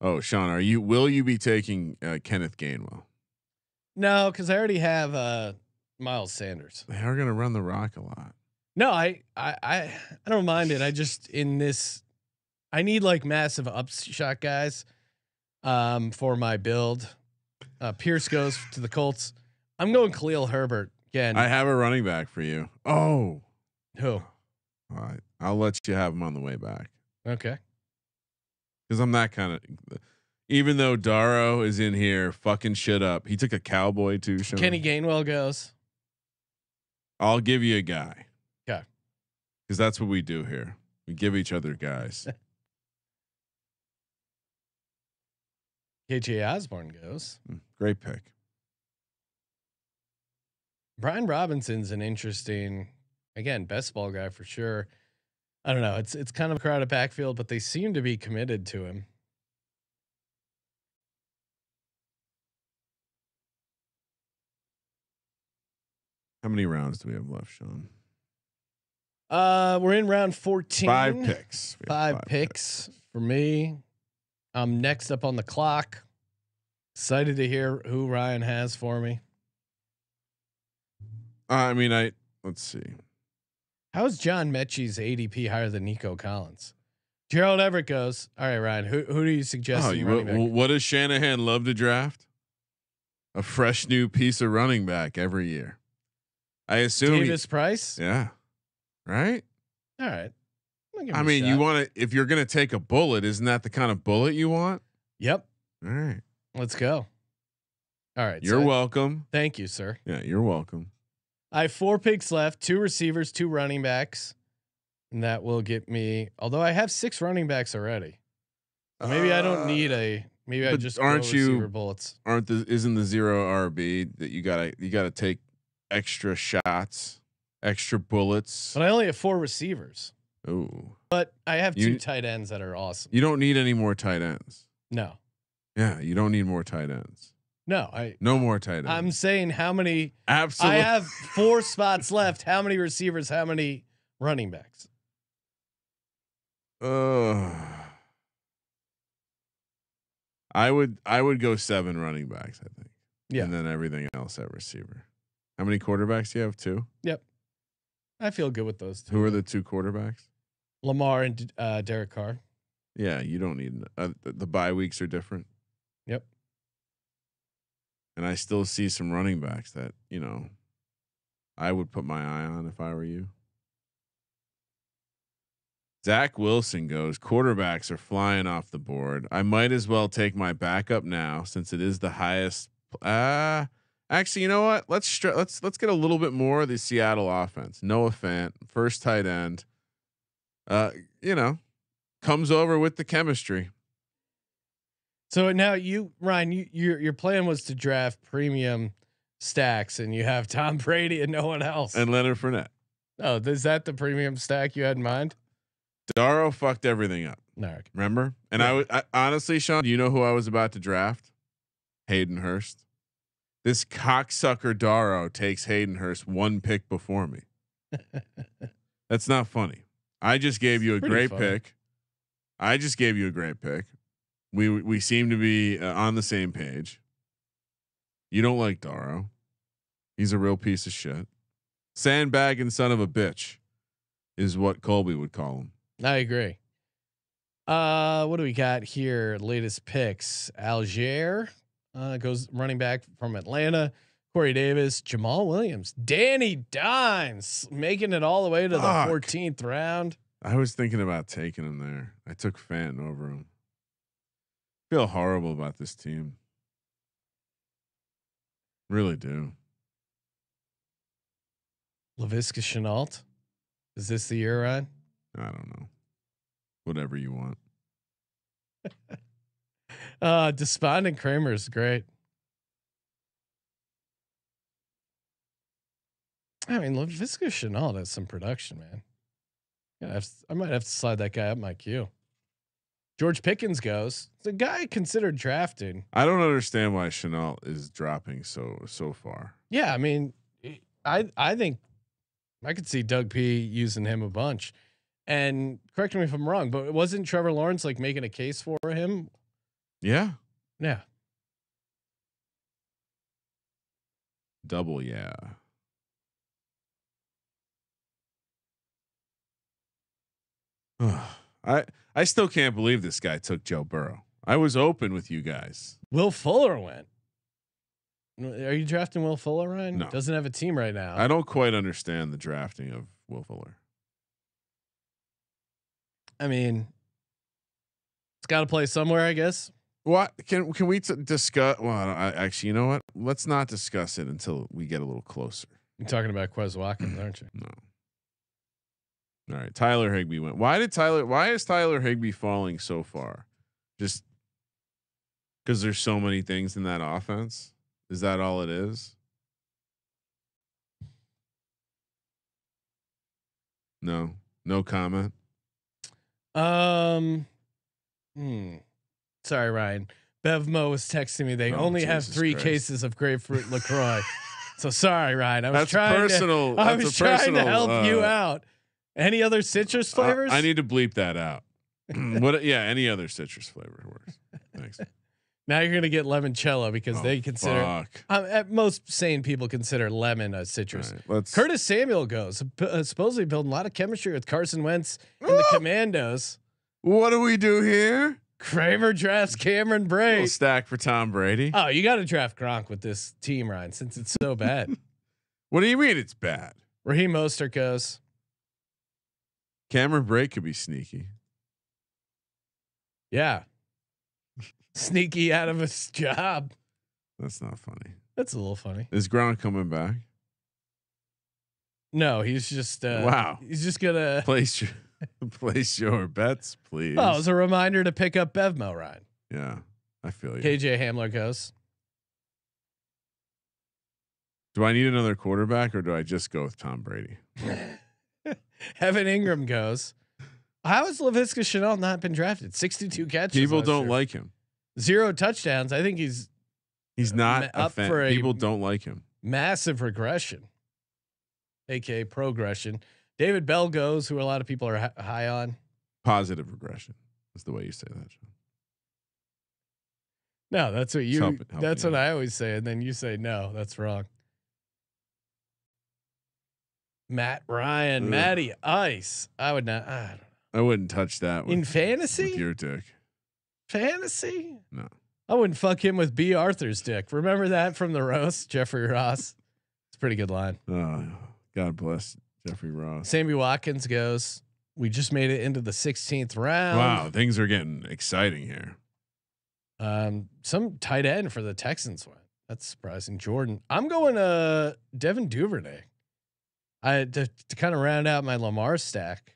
Oh, Sean, are you? Will you be taking uh, Kenneth Gainwell? No, because I already have uh Miles Sanders. They are going to run the rock a lot. No, I, I I I don't mind it. I just in this I need like massive upshot guys um for my build. Uh Pierce goes to the Colts. I'm going Khalil Herbert again. I have a running back for you. Oh, Who? all right. I'll let you have him on the way back Okay. Because I'm that kind of. Even though Darrow is in here fucking shit up, he took a cowboy too. Sean. Kenny Gainwell goes. I'll give you a guy. Okay. Because that's what we do here. We give each other guys. KJ Osborn goes. Mm, Great pick. Brian Robinson's an interesting, again, best ball guy for sure. I don't know. It's it's kind of a crowded backfield, but they seem to be committed to him. How many rounds do we have left, Sean? Uh, we're in round fourteen. Five picks. Have Five, picks for me. I'm next up on the clock. Excited to hear who Ryan has for me. Uh, I mean, I let's see. How is John Metchie's ADP higher than Nico Collins? Gerald Everett goes. All right, Ryan. Who who do you suggest? Oh, as you, running what, what does Shanahan love to draft? A fresh new piece of running back every year. I assume. he- Davis Price. yeah. Right. All right. I mean, you want to if you're gonna take a bullet, isn't that the kind of bullet you want? Yep. All right. Let's go. All right. You're so- welcome. Thank you, sir. Yeah, you're welcome. I have four picks left, two receivers, two running backs. And that will get me, although I have six running backs already. Maybe I don't Uh, need a, maybe I just aren't you- receiver bullets. aren't the isn't the zero RB that you gotta you gotta take extra shots, extra bullets. But I only have four receivers. Oh, But I have You- two tight ends that are awesome. you don't need any more tight ends. No, Yeah, you don't need more tight ends. No, I, No more tight ends. I'm saying how many, absolutely. I have four spots left. How many receivers, how many running backs? Uh, I would I would go seven running backs. I think. Yeah. and then everything else at receiver. How many quarterbacks do you have? Two. Yep. I feel good with those two. Who are the two quarterbacks? Lamar and uh, Derek Carr. Yeah, you don't need uh, the, the bye weeks are different. Yep. And I still see some running backs that you know I would put my eye on if I were you. Zach Wilson goes. Quarterbacks are flying off the board. I might as well take my backup now since it is the highest. Uh actually, you know what? Let's str- let's let's get a little bit more of the Seattle offense. Noah Fant, first tight end. Uh, you know, comes over with the chemistry. So now you, Ryan, you, your your plan was to draft premium stacks, and you have Tom Brady and no one else. And Leonard Fournette. oh, is that the premium stack you had in mind? Darrow fucked everything up. No. Remember? And I, w- I honestly, Sean, do you know who I was about to draft? Hayden Hurst. This cocksucker Darrow takes Hayden Hurst one pick before me. That's not funny. I just gave you a great funny. pick. I just gave you a great pick. We we seem to be uh, on the same page. You don't like Darrow. He's a real piece of shit. Sandbagging son of a bitch is what Colby would call him. I agree. Uh, what do we got here? Latest picks: Allgeier uh, goes running back from Atlanta. Corey Davis, Jamaal Williams, Danny Dimes making it all the way to the 14th round. I was thinking about taking him there. I took Fenton over him. Feel horrible about this team. Really do. Laviska Shenault. Is this the year, Ryan? I don't know. Whatever you want. Uh, Despondent Kramer is great. I mean, Laviska Shenault has some production, man. I might have to slide that guy up my queue. George Pickens goes. It's a guy considered drafting. I don't understand why Shenault is dropping so so far. Yeah, I mean, I I think I could see Doug P using him a bunch. And correct me if I'm wrong, but wasn't Trevor Lawrence like making a case for him? Yeah. Yeah. Double yeah. I I still can't believe this guy took Joe Burrow. I was open with you guys. Will Fuller went. Are you drafting Will Fuller, Ryan? No. Doesn't have a team right now. I don't quite understand the drafting of Will Fuller. I mean, it's got to play somewhere, I guess. What can can we t- discuss? Well, I, actually, you know what? Let's not discuss it until we get a little closer. You're talking about Quez Watkins, aren't you? No. All right, Tyler Higbee went. Why did Tyler? Why is Tyler Higbee falling so far? Just because there's so many things in that offense. Is that all it is? No, no comment. Um, hmm. Sorry, Ryan. Bevmo was texting me. They Oh, only have three Christ. cases of grapefruit Lacroix. so sorry, Ryan. I was That's trying personal. To, I was trying personal, to help you uh, out. Any other citrus flavors? I, need to bleep that out. what? Yeah, any other citrus flavor works. Thanks. now you're gonna get limoncello because Oh, they consider. Fuck. Um, at most sane people consider lemon a citrus. right, let's. Curtis Samuel goes uh, supposedly building a lot of chemistry with Carson Wentz and the! Commandos. What do we do here? Kramer drafts Cameron Brate. stack for Tom Brady. Oh, you got to draft Gronk with this team, Ryan, since it's so bad. What do you mean it's bad? Raheem Mostert goes. Cameron Brate could be sneaky. Yeah. Sneaky out of his job. That's not funny. That's a little funny. Is Gronk coming back? No, he's just uh, Wow. He's just gonna. Place your place your bets, please. Oh, it's a reminder to pick up Bevmo, Ryan. yeah, I feel you. KJ Hamler goes. Do I need another quarterback or do I just go with Tom Brady? Evan Engram goes. How has Laviska Shenault not been drafted? 62 catches. People don't year. like him. zero touchdowns. I think he's He's Uh, not a up fan. for a- People don't like him. massive regression, aka progression. David Bell goes, who a lot of people are hi- high on. Positive regression is the way you say that. Sean. No, that's what you. help- help that's what. I always say, and then you say no. That's wrong. Matt Ryan, Ugh. Matty Ice. I would not. I don't I wouldn't touch that know. In fantasy, with your dick. fantasy. No. I wouldn't fuck him with Bea Arthur's dick. Remember that from the roast, Jeffrey Ross. It's a pretty good line. Oh, God bless Jeffrey Ross. Sammy Watkins goes. we just made it into the 16th round. Wow, things are getting exciting here. Um, some tight end for the Texans went. That's surprising. Jordan. I'm going to Devin Duvernay. I to, to kind of round out my Lamar stack.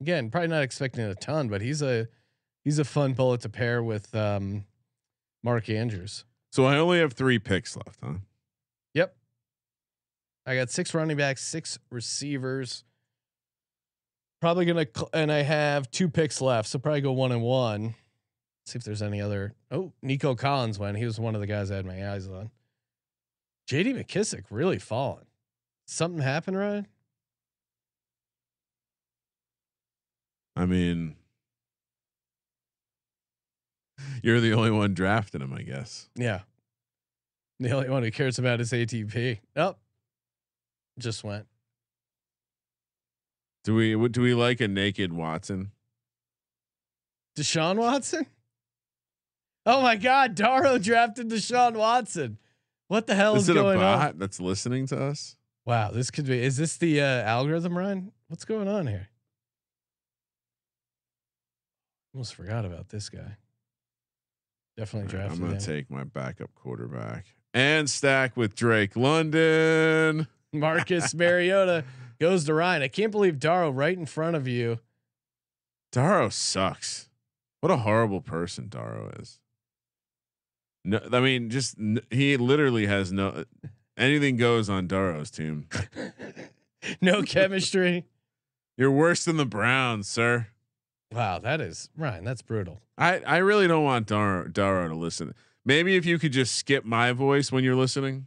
Again, probably not expecting a ton, but he's a he's a fun bullet to pair with um, Mark Andrews. So I only have three picks left, huh? Yep. I got six running backs, six receivers. Probably gonna cl- and I have two picks left, so probably go one and one. See if there's any other. Oh, Nico Collins went. He was one of the guys I had my eyes on. J.D. McKissic really fallen. Something happened, Ryan? I mean, you're the only one drafting him, I guess. Yeah. The only one who cares about his ADP. Oh, just went. Do we do we like a naked Watson? Deshaun Watson? Oh my God, Daro drafted Deshaun Watson. What the hell is, Is it a going bot on? that's listening to us? Wow, this could be. Is this the uh, algorithm, Ryan? What's going on here? Almost forgot about this guy. Definitely right, drafted I'm gonna him. take my backup quarterback and stack with Drake London. Marcus Mariota goes to Ryan. I can't believe Daro right in front of you. Daro sucks. What a horrible person Daro is. No, I mean, just he literally has no anything goes on Daro's team. no chemistry. You're worse than the Browns, sir. Wow, that is Ryan. That's brutal. I I really don't want Daro Daro to listen. Maybe if you could just skip my voice when you're listening.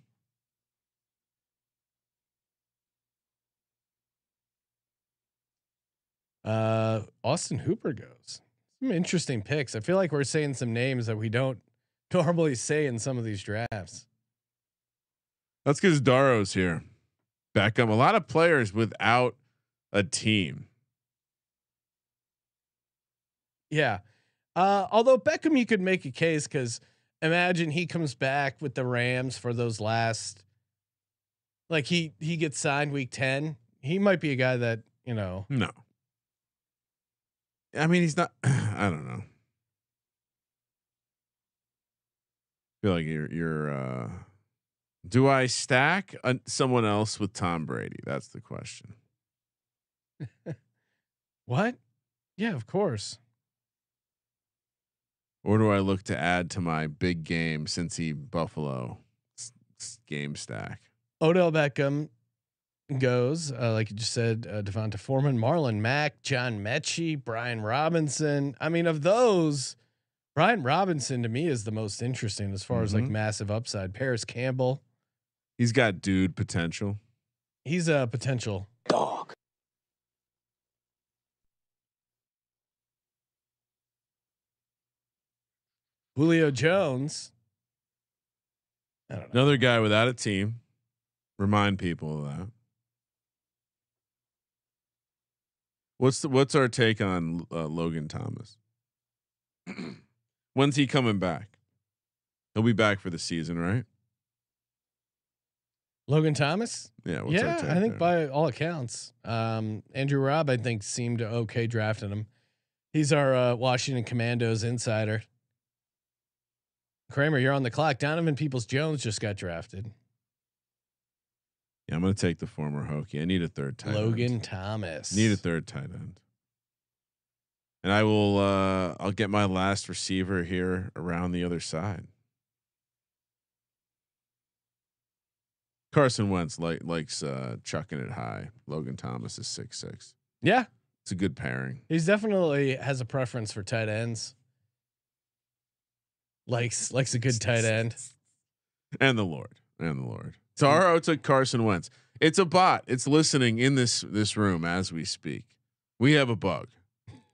Uh, Austin Hooper goes. Some interesting picks. I feel like we're saying some names that we don't normally say in some of these drafts. That's because Daro's here. Beckham, a lot of players without a team. Yeah. Uh, although Beckham, you could make a case because imagine he comes back with the Rams for those last, like he he gets signed week ten. He might be a guy that you know. No. I mean, he's not. I don't know. feel like you're you're. uh Do I stack uh, someone else with Tom Brady? That's the question. What? Yeah, of course. Or do I look to add to my big game Cincy Buffalo s- s- game stack? Odell Beckham goes, uh, like you just said, uh, Devonta Foreman, Marlon Mack, John Metchie, Brian Robinson. I mean, of those, Brian Robinson to me is the most interesting as far as like Mhm. massive upside. Parris Campbell, He's got dude potential. he's a potential Dog. Julio Jones. I don't know. Another guy without a team. Remind people of that. What's the, what's our take on uh, Logan Thomas? When's he coming back? He'll be back for the season, right? Logan Thomas. Yeah. What's yeah, take I think there? by all accounts, um, Andrew Robb, I think seemed okay drafting him. He's our uh, Washington Commandos insider. Kramer, you're on the clock. Donovan Peoples Jones just got drafted. yeah, I'm gonna take the former Hokie. I need a third tight end. Logan end. Thomas. Need a third tight end. And I will. uh I'll get my last receiver here around the other side. Carson Wentz like likes uh chucking it high. Logan Thomas is six six. Yeah, It's a good pairing. he's definitely has a preference for tight ends. Likes likes a good tight end. And the Lord. And the Lord. Taro took Carson Wentz. It's a bot. It's listening in this this room as we speak. We have a bug.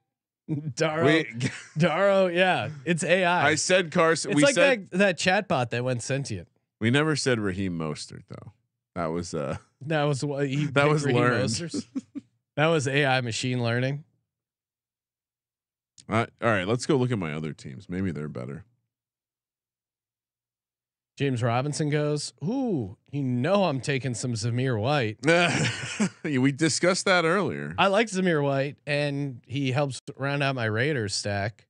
Daro, We, Daro, yeah, it's AI. I said Carson. it's we like said that that chat bot that went sentient. We never said Raheem Mostert though. That was uh That was what he That was Raheem learned. That was AI machine learning. Uh, all right, let's go look at my other teams. Maybe they're better. James Robinson goes, ooh, you know I'm taking some Zamir White. we discussed that earlier. I like Zamir White, and he helps round out my Raiders stack.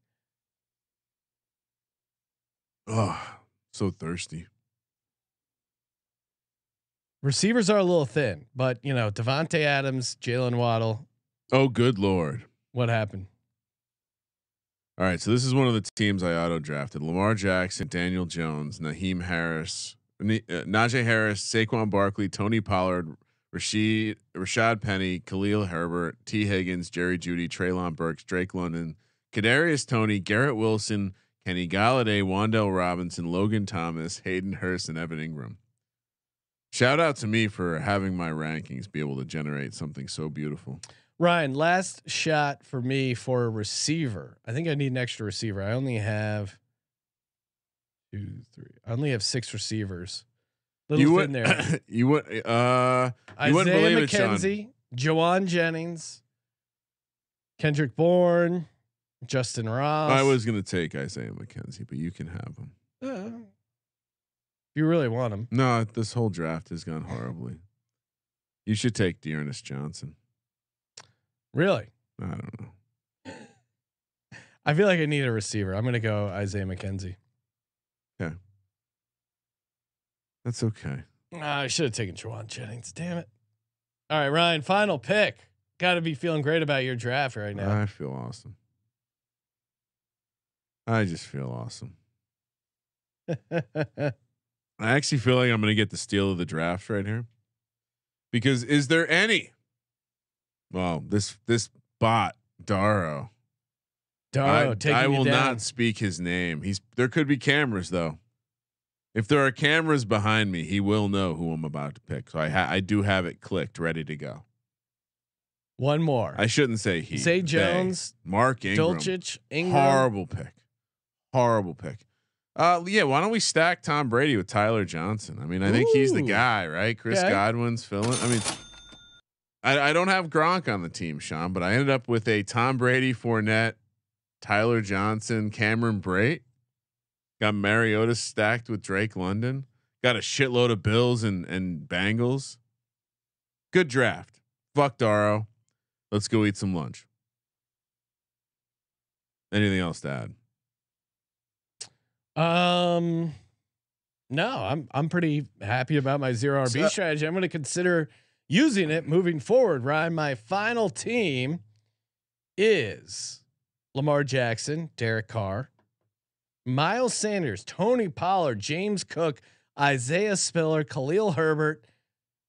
Oh, so thirsty. Receivers are a little thin, but you know Davante Adams, Jaylen Waddle. Oh, good lord! What happened? All right, so this is one of the teams I auto drafted: Lamar Jackson, Daniel Jones, Naheem Harris, uh, Najee Harris, Saquon Barkley, Tony Pollard, Rashid Rashaad Penny, Khalil Herbert, Tee Higgins, Jerry Jeudy, Treylon Burks, Drake London, Kadarius Toney, Garrett Wilson, Kenny Golladay, Wan'Dale Robinson, Logan Thomas, Hayden Hurst, and Evan Engram. Shout out to me for having my rankings be able to generate something so beautiful. Ryan, last shot for me for a receiver. I think I need an extra receiver. I only have two, three. I only have six receivers. Little you thin would, there. you would, uh, you wouldn't Isaiah believe it. McKenzie, Jauan Jennings, Kendrick Bourne, Justin Ross. I was gonna take Isaiah McKenzie, but you can have him. Uh, you really want him. No, this whole draft has gone horribly. You should take Dearness Johnson. Really? I don't know. I feel like I need a receiver. I'm gonna go Isaiah McKenzie. Yeah. That's okay. Ah, I should have taken Jauan Jennings. Damn it. All right, Ryan, final pick. Got to be feeling great about your draft right now. I feel awesome. I just feel awesome. I actually feel like I'm going to get the steal of the draft right here. Because is there any? Well, this this bot Daro. Daro, I, I will not speak his name. He's there could be cameras though. If there are cameras behind me, he will know who I'm about to pick. So I ha- I do have it clicked, ready to go. One more. I shouldn't say he. Zay they. Jones, Mark Ingram. Dulcich, Ingram. Horrible pick. Horrible pick. Uh, yeah. Why don't we stack Tom Brady with Tyler Johnson? I mean, I think he's the guy, right? Chris Okay. Godwin's filling. I mean, I, I don't have Gronk on the team, Sean, but I ended up with a Tom Brady, Fournette, Tyler Johnson, Cameron Brate. Got Mariota stacked with Drake London. Got a shitload of Bills and and Bengals. Good draft. Fuck Daro. Let's go eat some lunch. Anything else to add? Um, no, I'm I'm pretty happy about my zero RB So- strategy. I'm going to consider using it moving forward. Ryan, my final team is Lamar Jackson, Derek Carr, Miles Sanders, Tony Pollard, James Cook, Isaiah Spiller, Khalil Herbert,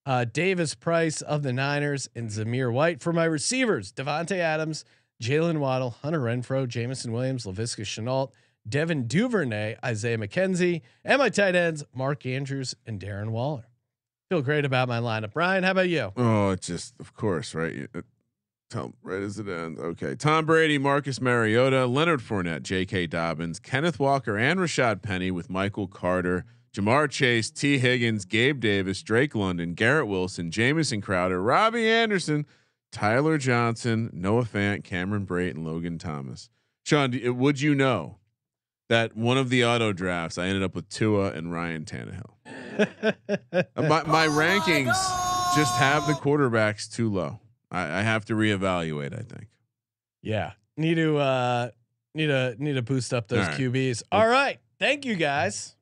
uh, Davis Price of the Niners, and Zamir White for my receivers: Davante Adams, Jaylen Waddle, Hunter Renfrow, Jameson Williams, Laviska Shenault, Devin Duvernay, Isaiah McKenzie, and my tight ends, Mark Andrews and Darren Waller. Feel great about my lineup. Brian, how about you? Oh, it's just of course, right? Tom, right as it ends. Okay. Tom Brady, Marcus Mariota, Leonard Fournette, J.K. Dobbins, Kenneth Walker, and Rashaad Penny with Michael Carter, Ja'Marr Chase, Tee Higgins, Gabe Davis, Drake London, Garrett Wilson, Jamison Crowder, Robbie Anderson, Tyler Johnson, Noah Fant, Cameron Brate, and Logan Thomas. Sean, would you know that one of the auto drafts I ended up with Tua and Ryan Tannehill? My my rankings just have the quarterbacks too low. I, I have to reevaluate. I think. yeah, need to uh, need to need to boost up those All right. QBs. All right, thank you guys.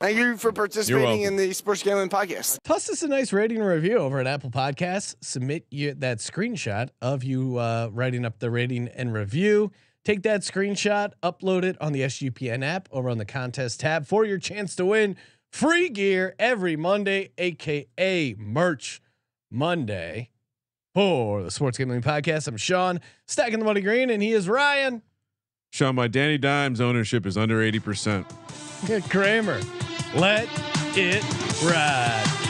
Thank you for participating in the Sports Gambling Podcast. Toss us a nice rating and review over at Apple Podcasts. Submit you that screenshot of you uh, writing up the rating and review. Take that screenshot, upload it on the SGPN app over on the contest tab for your chance to win free gear every Monday, aka Merch Monday. For the Sports Gambling Podcast, I'm Sean, stacking the money green, and he is Ryan Sean, my Danny Dimes ownership is under eighty percent. Kramer. Let it ride.